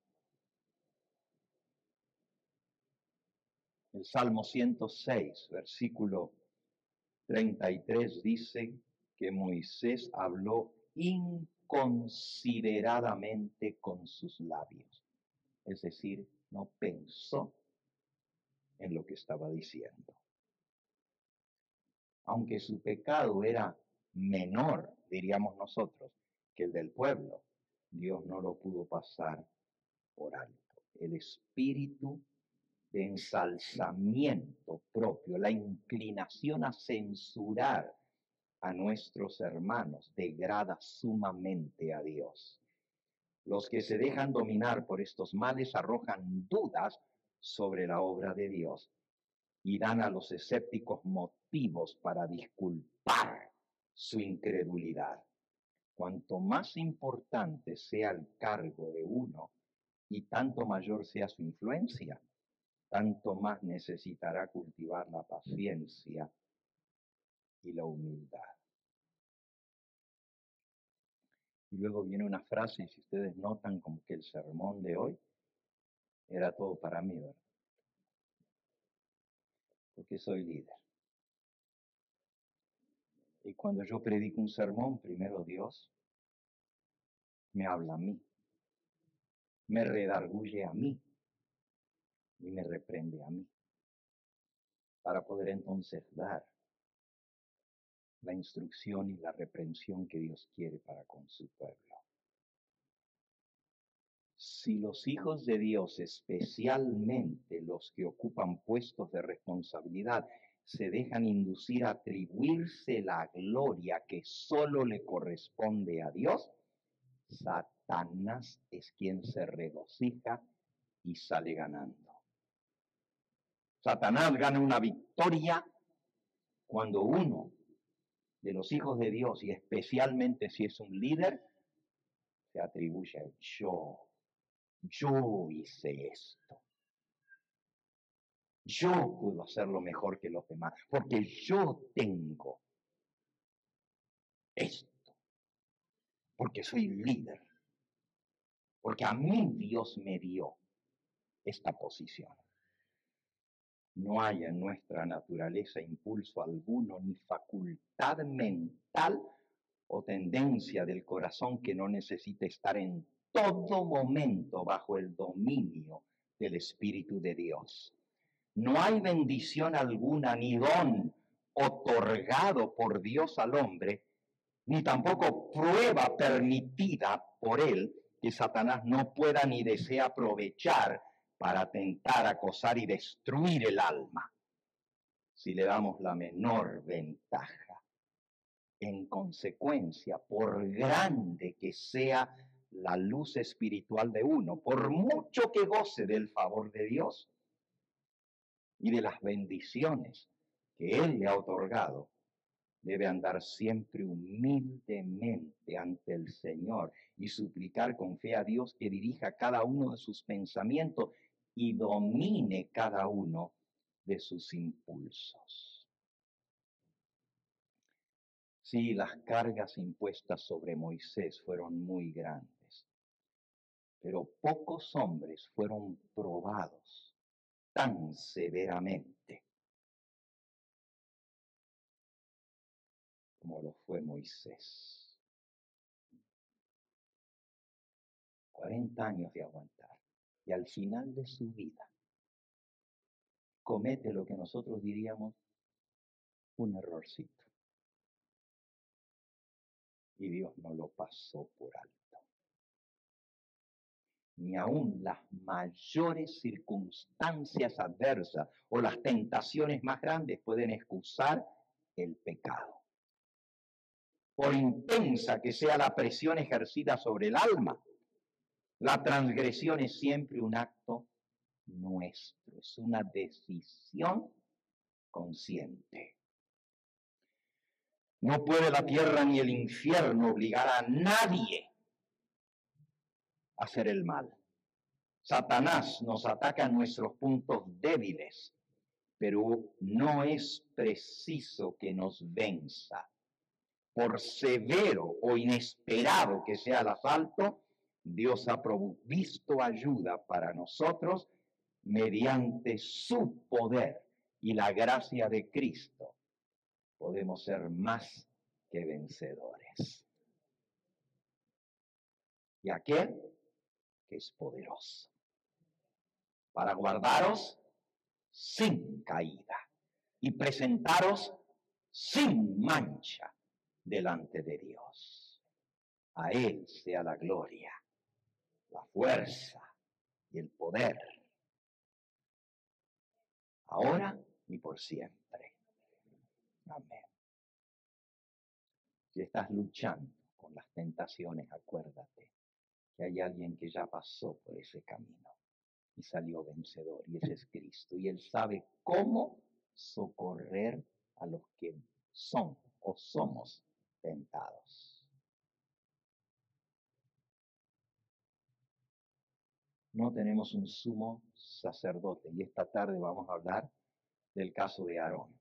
El Salmo 106, versículo 33 dice que Moisés habló inconsideradamente con sus labios. Es decir, no pensó en lo que estaba diciendo. Aunque su pecado era menor, diríamos nosotros, que el del pueblo, Dios no lo pudo pasar por alto. El espíritu de ensalzamiento propio, la inclinación a censurar a nuestros hermanos, degrada sumamente a Dios. Los que se dejan dominar por estos males arrojan dudas sobre la obra de Dios y dan a los escépticos motivos para disculpar su incredulidad. Cuanto más importante sea el cargo de uno y tanto mayor sea su influencia, tanto más necesitará cultivar la paciencia y la humildad. Y luego viene una frase, y si ustedes notan como que el sermón de hoy era todo para mí, ¿verdad? Porque soy líder. Y cuando yo predico un sermón, primero Dios me habla a mí, me redarguye a mí. Y me reprende a mí, para poder entonces dar la instrucción y la reprensión que Dios quiere para con su pueblo. Si los hijos de Dios, especialmente los que ocupan puestos de responsabilidad, se dejan inducir a atribuirse la gloria que solo le corresponde a Dios, Satanás es quien se regocija y sale ganando. Satanás gana una victoria cuando uno de los hijos de Dios, y especialmente si es un líder, se atribuye yo. Yo hice esto. Yo puedo hacerlo mejor que los demás, porque yo tengo esto, porque soy líder, porque a mí Dios me dio esta posición. No hay en nuestra naturaleza impulso alguno, ni facultad mental o tendencia del corazón que no necesite estar en todo momento bajo el dominio del Espíritu de Dios. No hay bendición alguna ni don otorgado por Dios al hombre, ni tampoco prueba permitida por él que Satanás no pueda ni desea aprovechar para tentar, acosar y destruir el alma. si le damos la menor ventaja. En consecuencia, por grande que sea la luz espiritual de uno, por mucho que goce del favor de Dios y de las bendiciones que Él le ha otorgado, debe andar siempre humildemente ante el Señor y suplicar con fe a Dios que dirija cada uno de sus pensamientos y domine cada uno de sus impulsos. Sí, las cargas impuestas sobre Moisés fueron muy grandes, pero pocos hombres fueron probados tan severamente como lo fue Moisés. 40 años de aguantar y al final de su vida comete lo que nosotros diríamos un errorcito. Y Dios no lo pasó por alto. Ni aun las mayores circunstancias adversas o las tentaciones más grandes pueden excusar el pecado. Por intensa que sea la presión ejercida sobre el alma, la transgresión es siempre un acto nuestro, es una decisión consciente. No puede la tierra ni el infierno obligar a nadie hacer el mal. Satanás nos ataca en nuestros puntos débiles, pero no es preciso que nos venza. Por severo o inesperado que sea el asalto, Dios ha provisto ayuda para nosotros mediante su poder y la gracia de Cristo, podemos ser más que vencedores. Y aquel que es poderoso para guardaros sin caída y presentaros sin mancha delante de Dios. A Él sea la gloria, la fuerza y el poder ahora y por siempre. Amén. Si estás luchando con las tentaciones, acuérdate hay alguien que ya pasó por ese camino y salió vencedor, y ese es Cristo, y Él sabe cómo socorrer a los que son o somos tentados. No tenemos un sumo sacerdote. Y esta tarde vamos a hablar del caso de Aarón.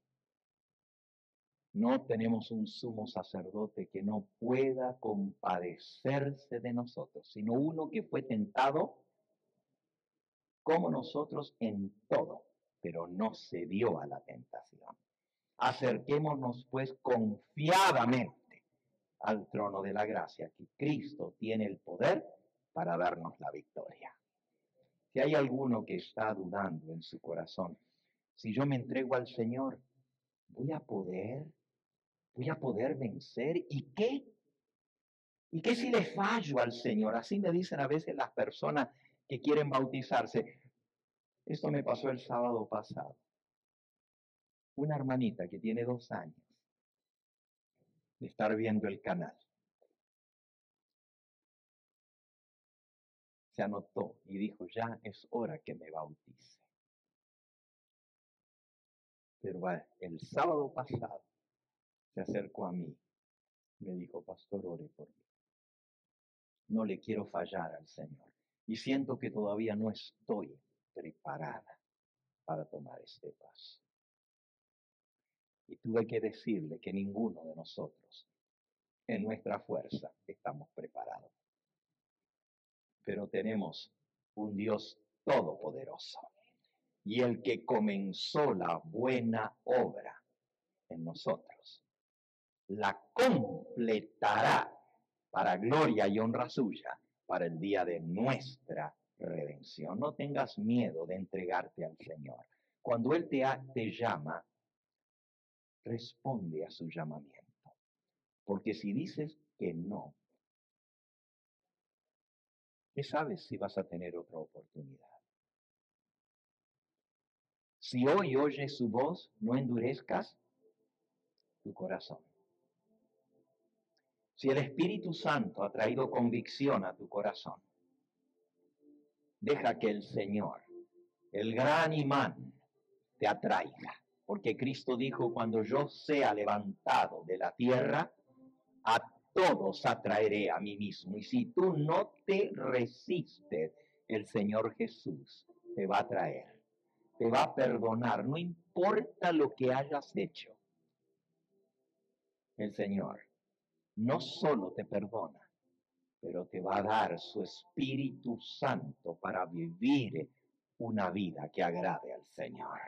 No tenemos un sumo sacerdote que no pueda compadecerse de nosotros, sino uno que fue tentado como nosotros en todo, pero no se dio a la tentación. Acerquémonos pues confiadamente al trono de la gracia, que Cristo tiene el poder para darnos la victoria. Si hay alguno que está dudando en su corazón, si yo me entrego al Señor, voy a poder, voy a poder vencer. ¿Y qué? ¿Y qué si le fallo al Señor? Así me dicen a veces las personas que quieren bautizarse. Esto me pasó el sábado pasado. Una hermanita que tiene dos años de estar viendo el canal. se anotó y dijo, ya es hora que me bautice. Pero el sábado pasado se acercó a mí, me dijo, pastor, ore por mí. No le quiero fallar al Señor y siento que todavía no estoy preparada para tomar este paso. Y tuve que decirle que ninguno de nosotros en nuestra fuerza estamos preparados pero tenemos un Dios todopoderoso. Y el que comenzó la buena obra en nosotros, la completará para gloria y honra suya para el día de nuestra redención. No tengas miedo de entregarte al Señor. Cuando Él te, te llama, responde a su llamamiento. Porque si dices que no, ¿Qué sabes si vas a tener otra oportunidad? Si hoy oyes su voz, no endurezcas tu corazón. Si el Espíritu Santo ha traído convicción a tu corazón, deja que el Señor, el gran imán, te atraiga. Porque Cristo dijo, cuando yo sea levantado de la tierra, a todos atraeré a mí mismo. Y si tú no te resistes, el Señor Jesús te va a traer, te va a perdonar, no importa lo que hayas hecho. El Señor no solo te perdona, pero te va a dar su Espíritu Santo para vivir una vida que agrade al Señor.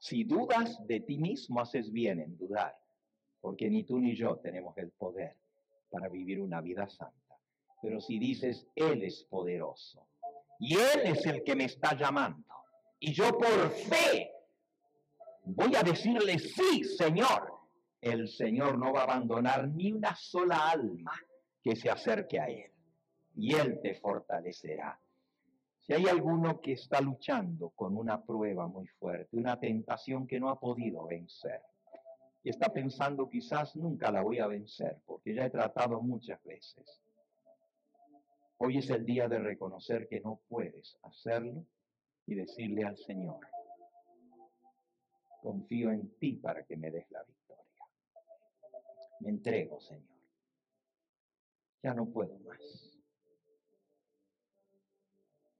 Si dudas de ti mismo, haces bien en dudar, porque ni tú ni yo tenemos el poder para vivir una vida santa. Pero si dices, Él es poderoso y Él es el que me está llamando, y yo por fe voy a decirle, sí, Señor, el Señor no va a abandonar ni una sola alma que se acerque a Él, y Él te fortalecerá. Si hay alguno que está luchando con una prueba muy fuerte, una tentación que no ha podido vencer, y está pensando quizás nunca la voy a vencer, porque ya he tratado muchas veces. Hoy es el día de reconocer que no puedes hacerlo y decirle al Señor, confío en ti para que me des la victoria. Me entrego, Señor. Ya no puedo más.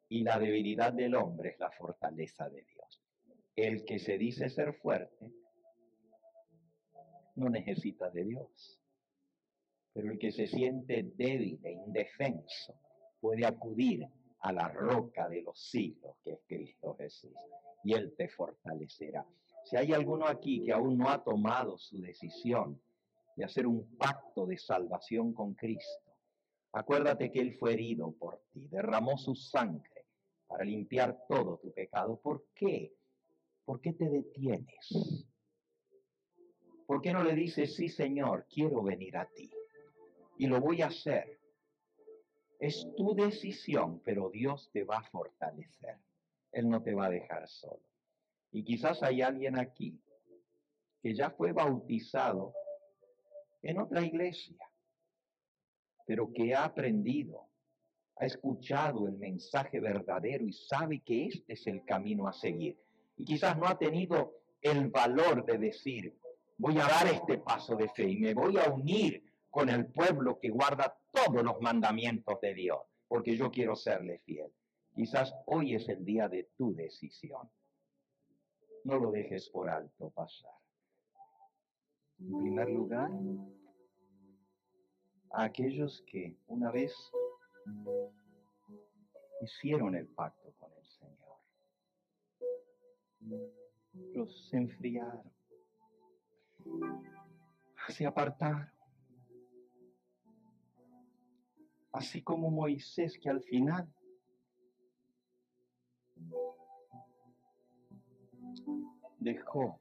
Y la debilidad del hombre es la fortaleza de Dios. El que se dice ser fuerte no necesita de Dios. Pero el que se siente débil e indefenso puede acudir a la roca de los siglos, que es Cristo Jesús, y Él te fortalecerá. Si hay alguno aquí que aún no ha tomado su decisión de hacer un pacto de salvación con Cristo, acuérdate que Él fue herido por ti, derramó su sangre para limpiar todo tu pecado. ¿Por qué? ¿Por qué te detienes? ¿Por qué no le dices, sí Señor, quiero venir a ti? Y lo voy a hacer. Es tu decisión, pero Dios te va a fortalecer. Él no te va a dejar solo. Y quizás hay alguien aquí que ya fue bautizado en otra iglesia, pero que ha aprendido, ha escuchado el mensaje verdadero y sabe que este es el camino a seguir. Y quizás no ha tenido el valor de decir, voy a dar este paso de fe y me voy a unir con el pueblo que guarda todos los mandamientos de Dios, porque yo quiero serle fiel. Quizás hoy es el día de tu decisión. No lo dejes por alto pasar. En primer lugar, a aquellos que una vez hicieron el pacto con el Señor, los enfriaron se apartaron. Así como Moisés que al final dejó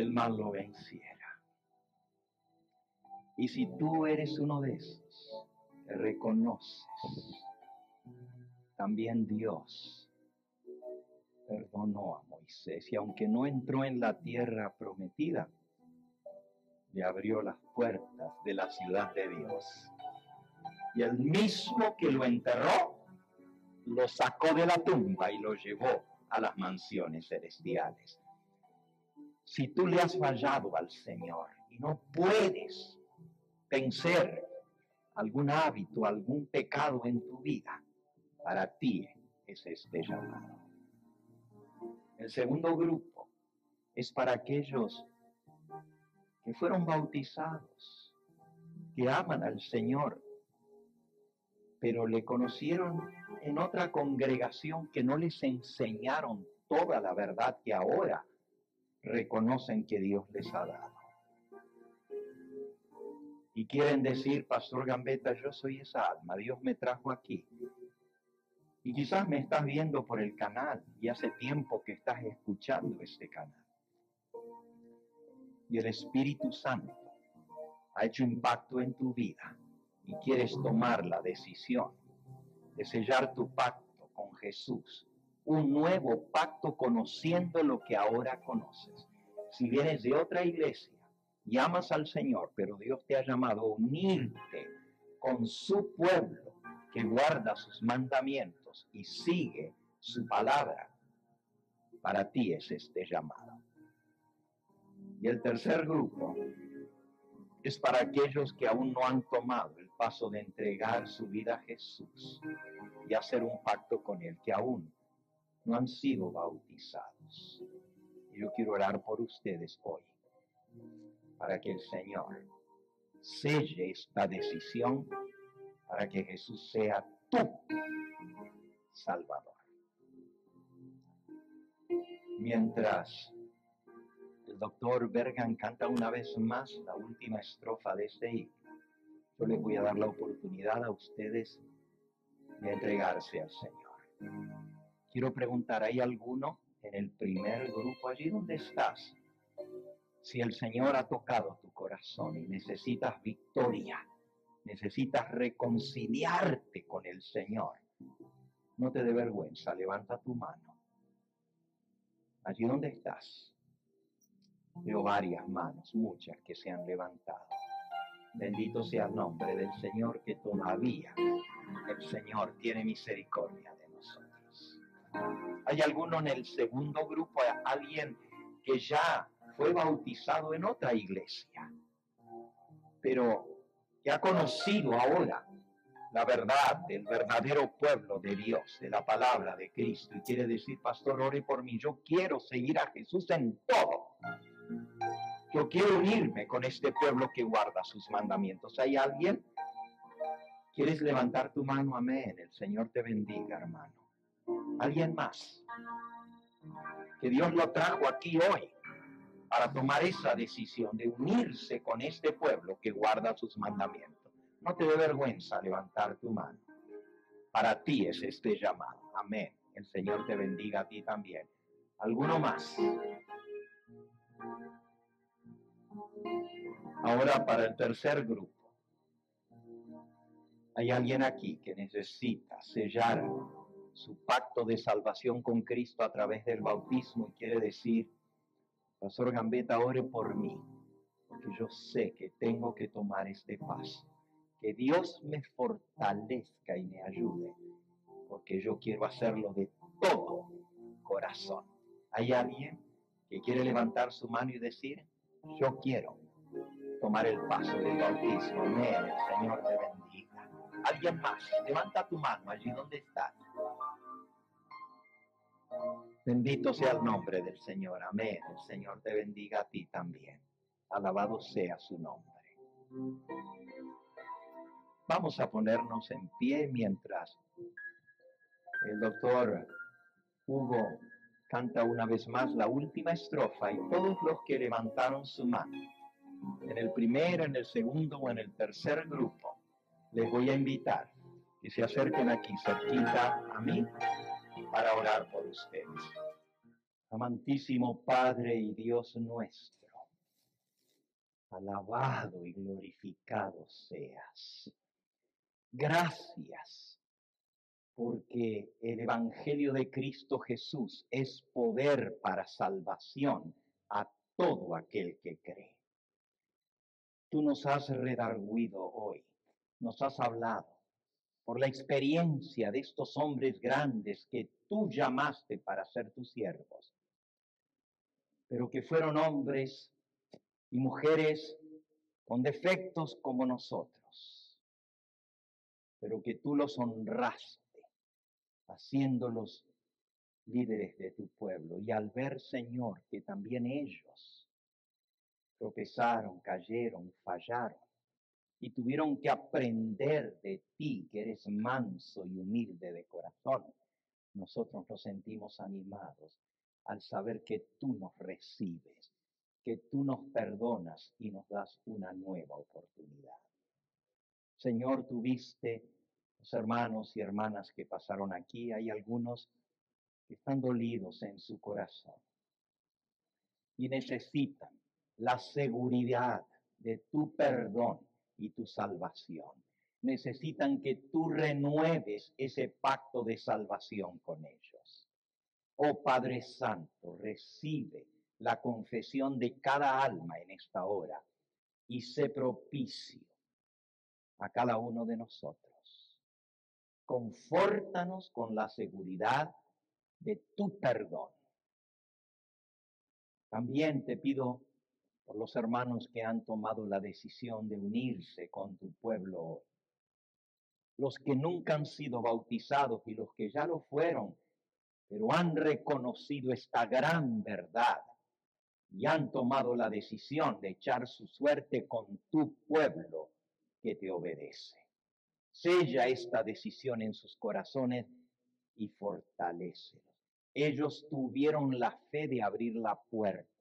el mal lo venciera. Y si tú eres uno de esos reconoces, también Dios perdonó a Moisés y aunque no entró en la tierra prometida, le abrió las puertas de la ciudad de Dios. Y el mismo que lo enterró, lo sacó de la tumba y lo llevó a las mansiones celestiales. Si tú le has fallado al Señor y no puedes vencer algún hábito, algún pecado en tu vida, para ti es este llamado. El segundo grupo es para aquellos que fueron bautizados, que aman al Señor, pero le conocieron en otra congregación que no les enseñaron toda la verdad que ahora reconocen que Dios les ha dado. Y quieren decir, Pastor Gambetta, yo soy esa alma, Dios me trajo aquí y quizás me estás viendo por el canal y hace tiempo que estás escuchando este canal. Y el Espíritu Santo ha hecho impacto en tu vida y quieres tomar la decisión de sellar tu pacto con Jesús un nuevo pacto conociendo lo que ahora conoces. Si vienes de otra iglesia, llamas al Señor, pero Dios te ha llamado a unirte con su pueblo que guarda sus mandamientos y sigue su palabra. Para ti es este llamado. Y el tercer grupo es para aquellos que aún no han tomado el paso de entregar su vida a Jesús y hacer un pacto con Él, que aún no han sido bautizados. Yo quiero orar por ustedes hoy, para que el Señor selle esta decisión, para que Jesús sea tu Salvador. Mientras el doctor Bergan canta una vez más la última estrofa de este himno, yo les voy a dar la oportunidad a ustedes de entregarse al Señor. Quiero preguntar, ¿hay alguno en el primer grupo allí donde estás? Si el Señor ha tocado tu corazón y necesitas victoria, necesitas reconciliarte con el Señor, no te dé vergüenza, levanta tu mano. Allí donde estás, veo varias manos, muchas que se han levantado. Bendito sea el nombre del Señor que todavía el Señor tiene misericordia. Hay alguno en el segundo grupo, alguien que ya fue bautizado en otra iglesia, pero que ha conocido ahora la verdad del verdadero pueblo de Dios, de la palabra de Cristo, y quiere decir, pastor, ore por mí, yo quiero seguir a Jesús en todo. Yo quiero unirme con este pueblo que guarda sus mandamientos. ¿Hay alguien? ¿Quieres levantar tu mano? Amén. El Señor te bendiga, hermano. ¿Alguien más? Que Dios lo trajo aquí hoy para tomar esa decisión de unirse con este pueblo que guarda sus mandamientos. No te dé vergüenza levantar tu mano. Para ti es este llamado. Amén. El Señor te bendiga a ti también. ¿Alguno más? Ahora para el tercer grupo. Hay alguien aquí que necesita sellar su pacto de salvación con Cristo a través del bautismo y quiere decir, Pastor Gambetta, ore por mí, porque yo sé que tengo que tomar este paso. Que Dios me fortalezca y me ayude, porque yo quiero hacerlo de todo corazón. ¿Hay alguien que quiere levantar su mano y decir, yo quiero tomar el paso del bautismo. Amén. Señor te bendiga. Alguien más, levanta tu mano allí donde estás. Bendito sea el nombre del Señor. Amén. El Señor te bendiga a ti también. Alabado sea su nombre. Vamos a ponernos en pie mientras el doctor Hugo canta una vez más la última estrofa y todos los que levantaron su mano, en el primero, en el segundo o en el tercer grupo, les voy a invitar que se acerquen aquí cerquita a mí para orar por ustedes. Amantísimo Padre y Dios nuestro, alabado y glorificado seas. Gracias porque el Evangelio de Cristo Jesús es poder para salvación a todo aquel que cree. Tú nos has redarguido hoy, nos has hablado por la experiencia de estos hombres grandes que tú llamaste para ser tus siervos, pero que fueron hombres y mujeres con defectos como nosotros, pero que tú los honraste haciéndolos líderes de tu pueblo. Y al ver, Señor, que también ellos tropezaron, cayeron, fallaron y tuvieron que aprender de ti, que eres manso y humilde de corazón, nosotros nos sentimos animados al saber que tú nos recibes, que tú nos perdonas y nos das una nueva oportunidad. Señor, tuviste hermanos y hermanas que pasaron aquí, hay algunos que están dolidos en su corazón y necesitan la seguridad de tu perdón y tu salvación. Necesitan que tú renueves ese pacto de salvación con ellos. Oh Padre Santo, recibe la confesión de cada alma en esta hora y sé propicio a cada uno de nosotros. Confórtanos con la seguridad de tu perdón. También te pido por los hermanos que han tomado la decisión de unirse con tu pueblo, los que nunca han sido bautizados y los que ya lo fueron, pero han reconocido esta gran verdad y han tomado la decisión de echar su suerte con tu pueblo que te obedece. Sella esta decisión en sus corazones y fortalecelos. Ellos tuvieron la fe de abrir la puerta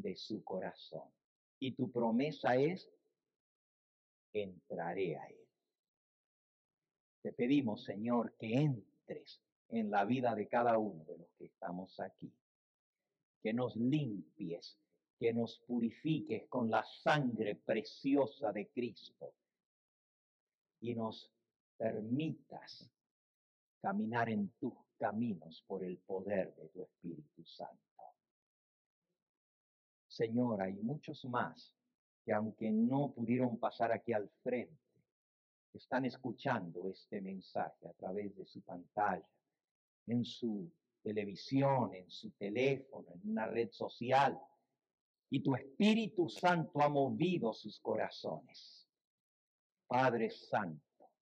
de su corazón. Y tu promesa es, entraré a Él. Te pedimos, Señor, que entres en la vida de cada uno de los que estamos aquí. Que nos limpies, que nos purifiques con la sangre preciosa de Cristo y nos permitas caminar en tus caminos por el poder de tu Espíritu Santo. Señor, hay muchos más que aunque no pudieron pasar aquí al frente, están escuchando este mensaje a través de su pantalla, en su televisión, en su teléfono, en una red social. Y tu Espíritu Santo ha movido sus corazones. Padre Santo,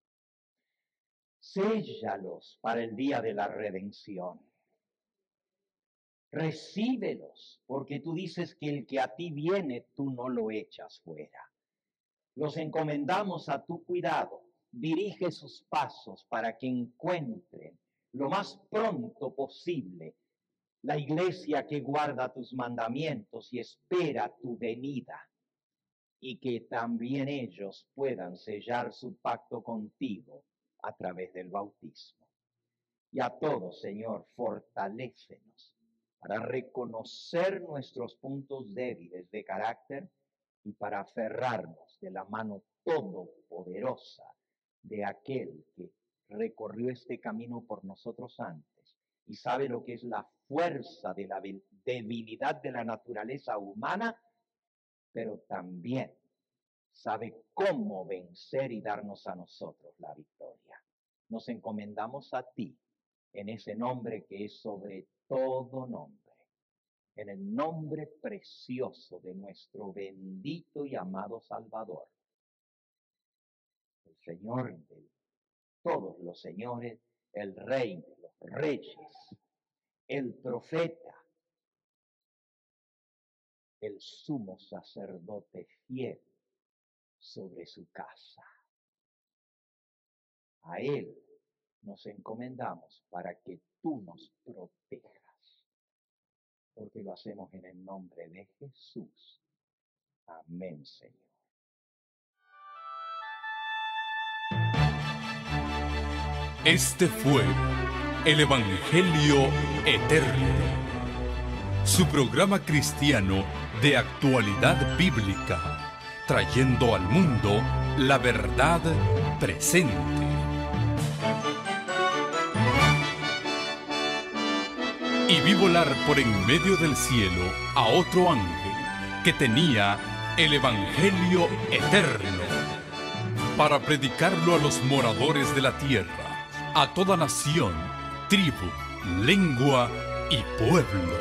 séllalos para el día de la redención recíbelos, porque tú dices que el que a ti viene, tú no lo echas fuera. Los encomendamos a tu cuidado, dirige sus pasos para que encuentren lo más pronto posible la iglesia que guarda tus mandamientos y espera tu venida, y que también ellos puedan sellar su pacto contigo a través del bautismo. Y a todos, Señor, fortalécenos para reconocer nuestros puntos débiles de carácter y para aferrarnos de la mano todopoderosa de aquel que recorrió este camino por nosotros antes y sabe lo que es la fuerza de la debilidad de la naturaleza humana, pero también sabe cómo vencer y darnos a nosotros la victoria. Nos encomendamos a ti en ese nombre que es sobre todo nombre, en el nombre precioso de nuestro bendito y amado Salvador, el Señor de todos los señores, el Rey de los reyes, el profeta, el sumo sacerdote fiel sobre su casa. A Él nos encomendamos para que tú nos protejas, porque lo hacemos en el nombre de Jesús. Amén, Señor. Este fue el Evangelio Eterno, su programa cristiano de actualidad bíblica, trayendo al mundo la verdad presente vi volar por en medio del cielo a otro ángel que tenía el Evangelio eterno para predicarlo a los moradores de la tierra, a toda nación, tribu, lengua y pueblo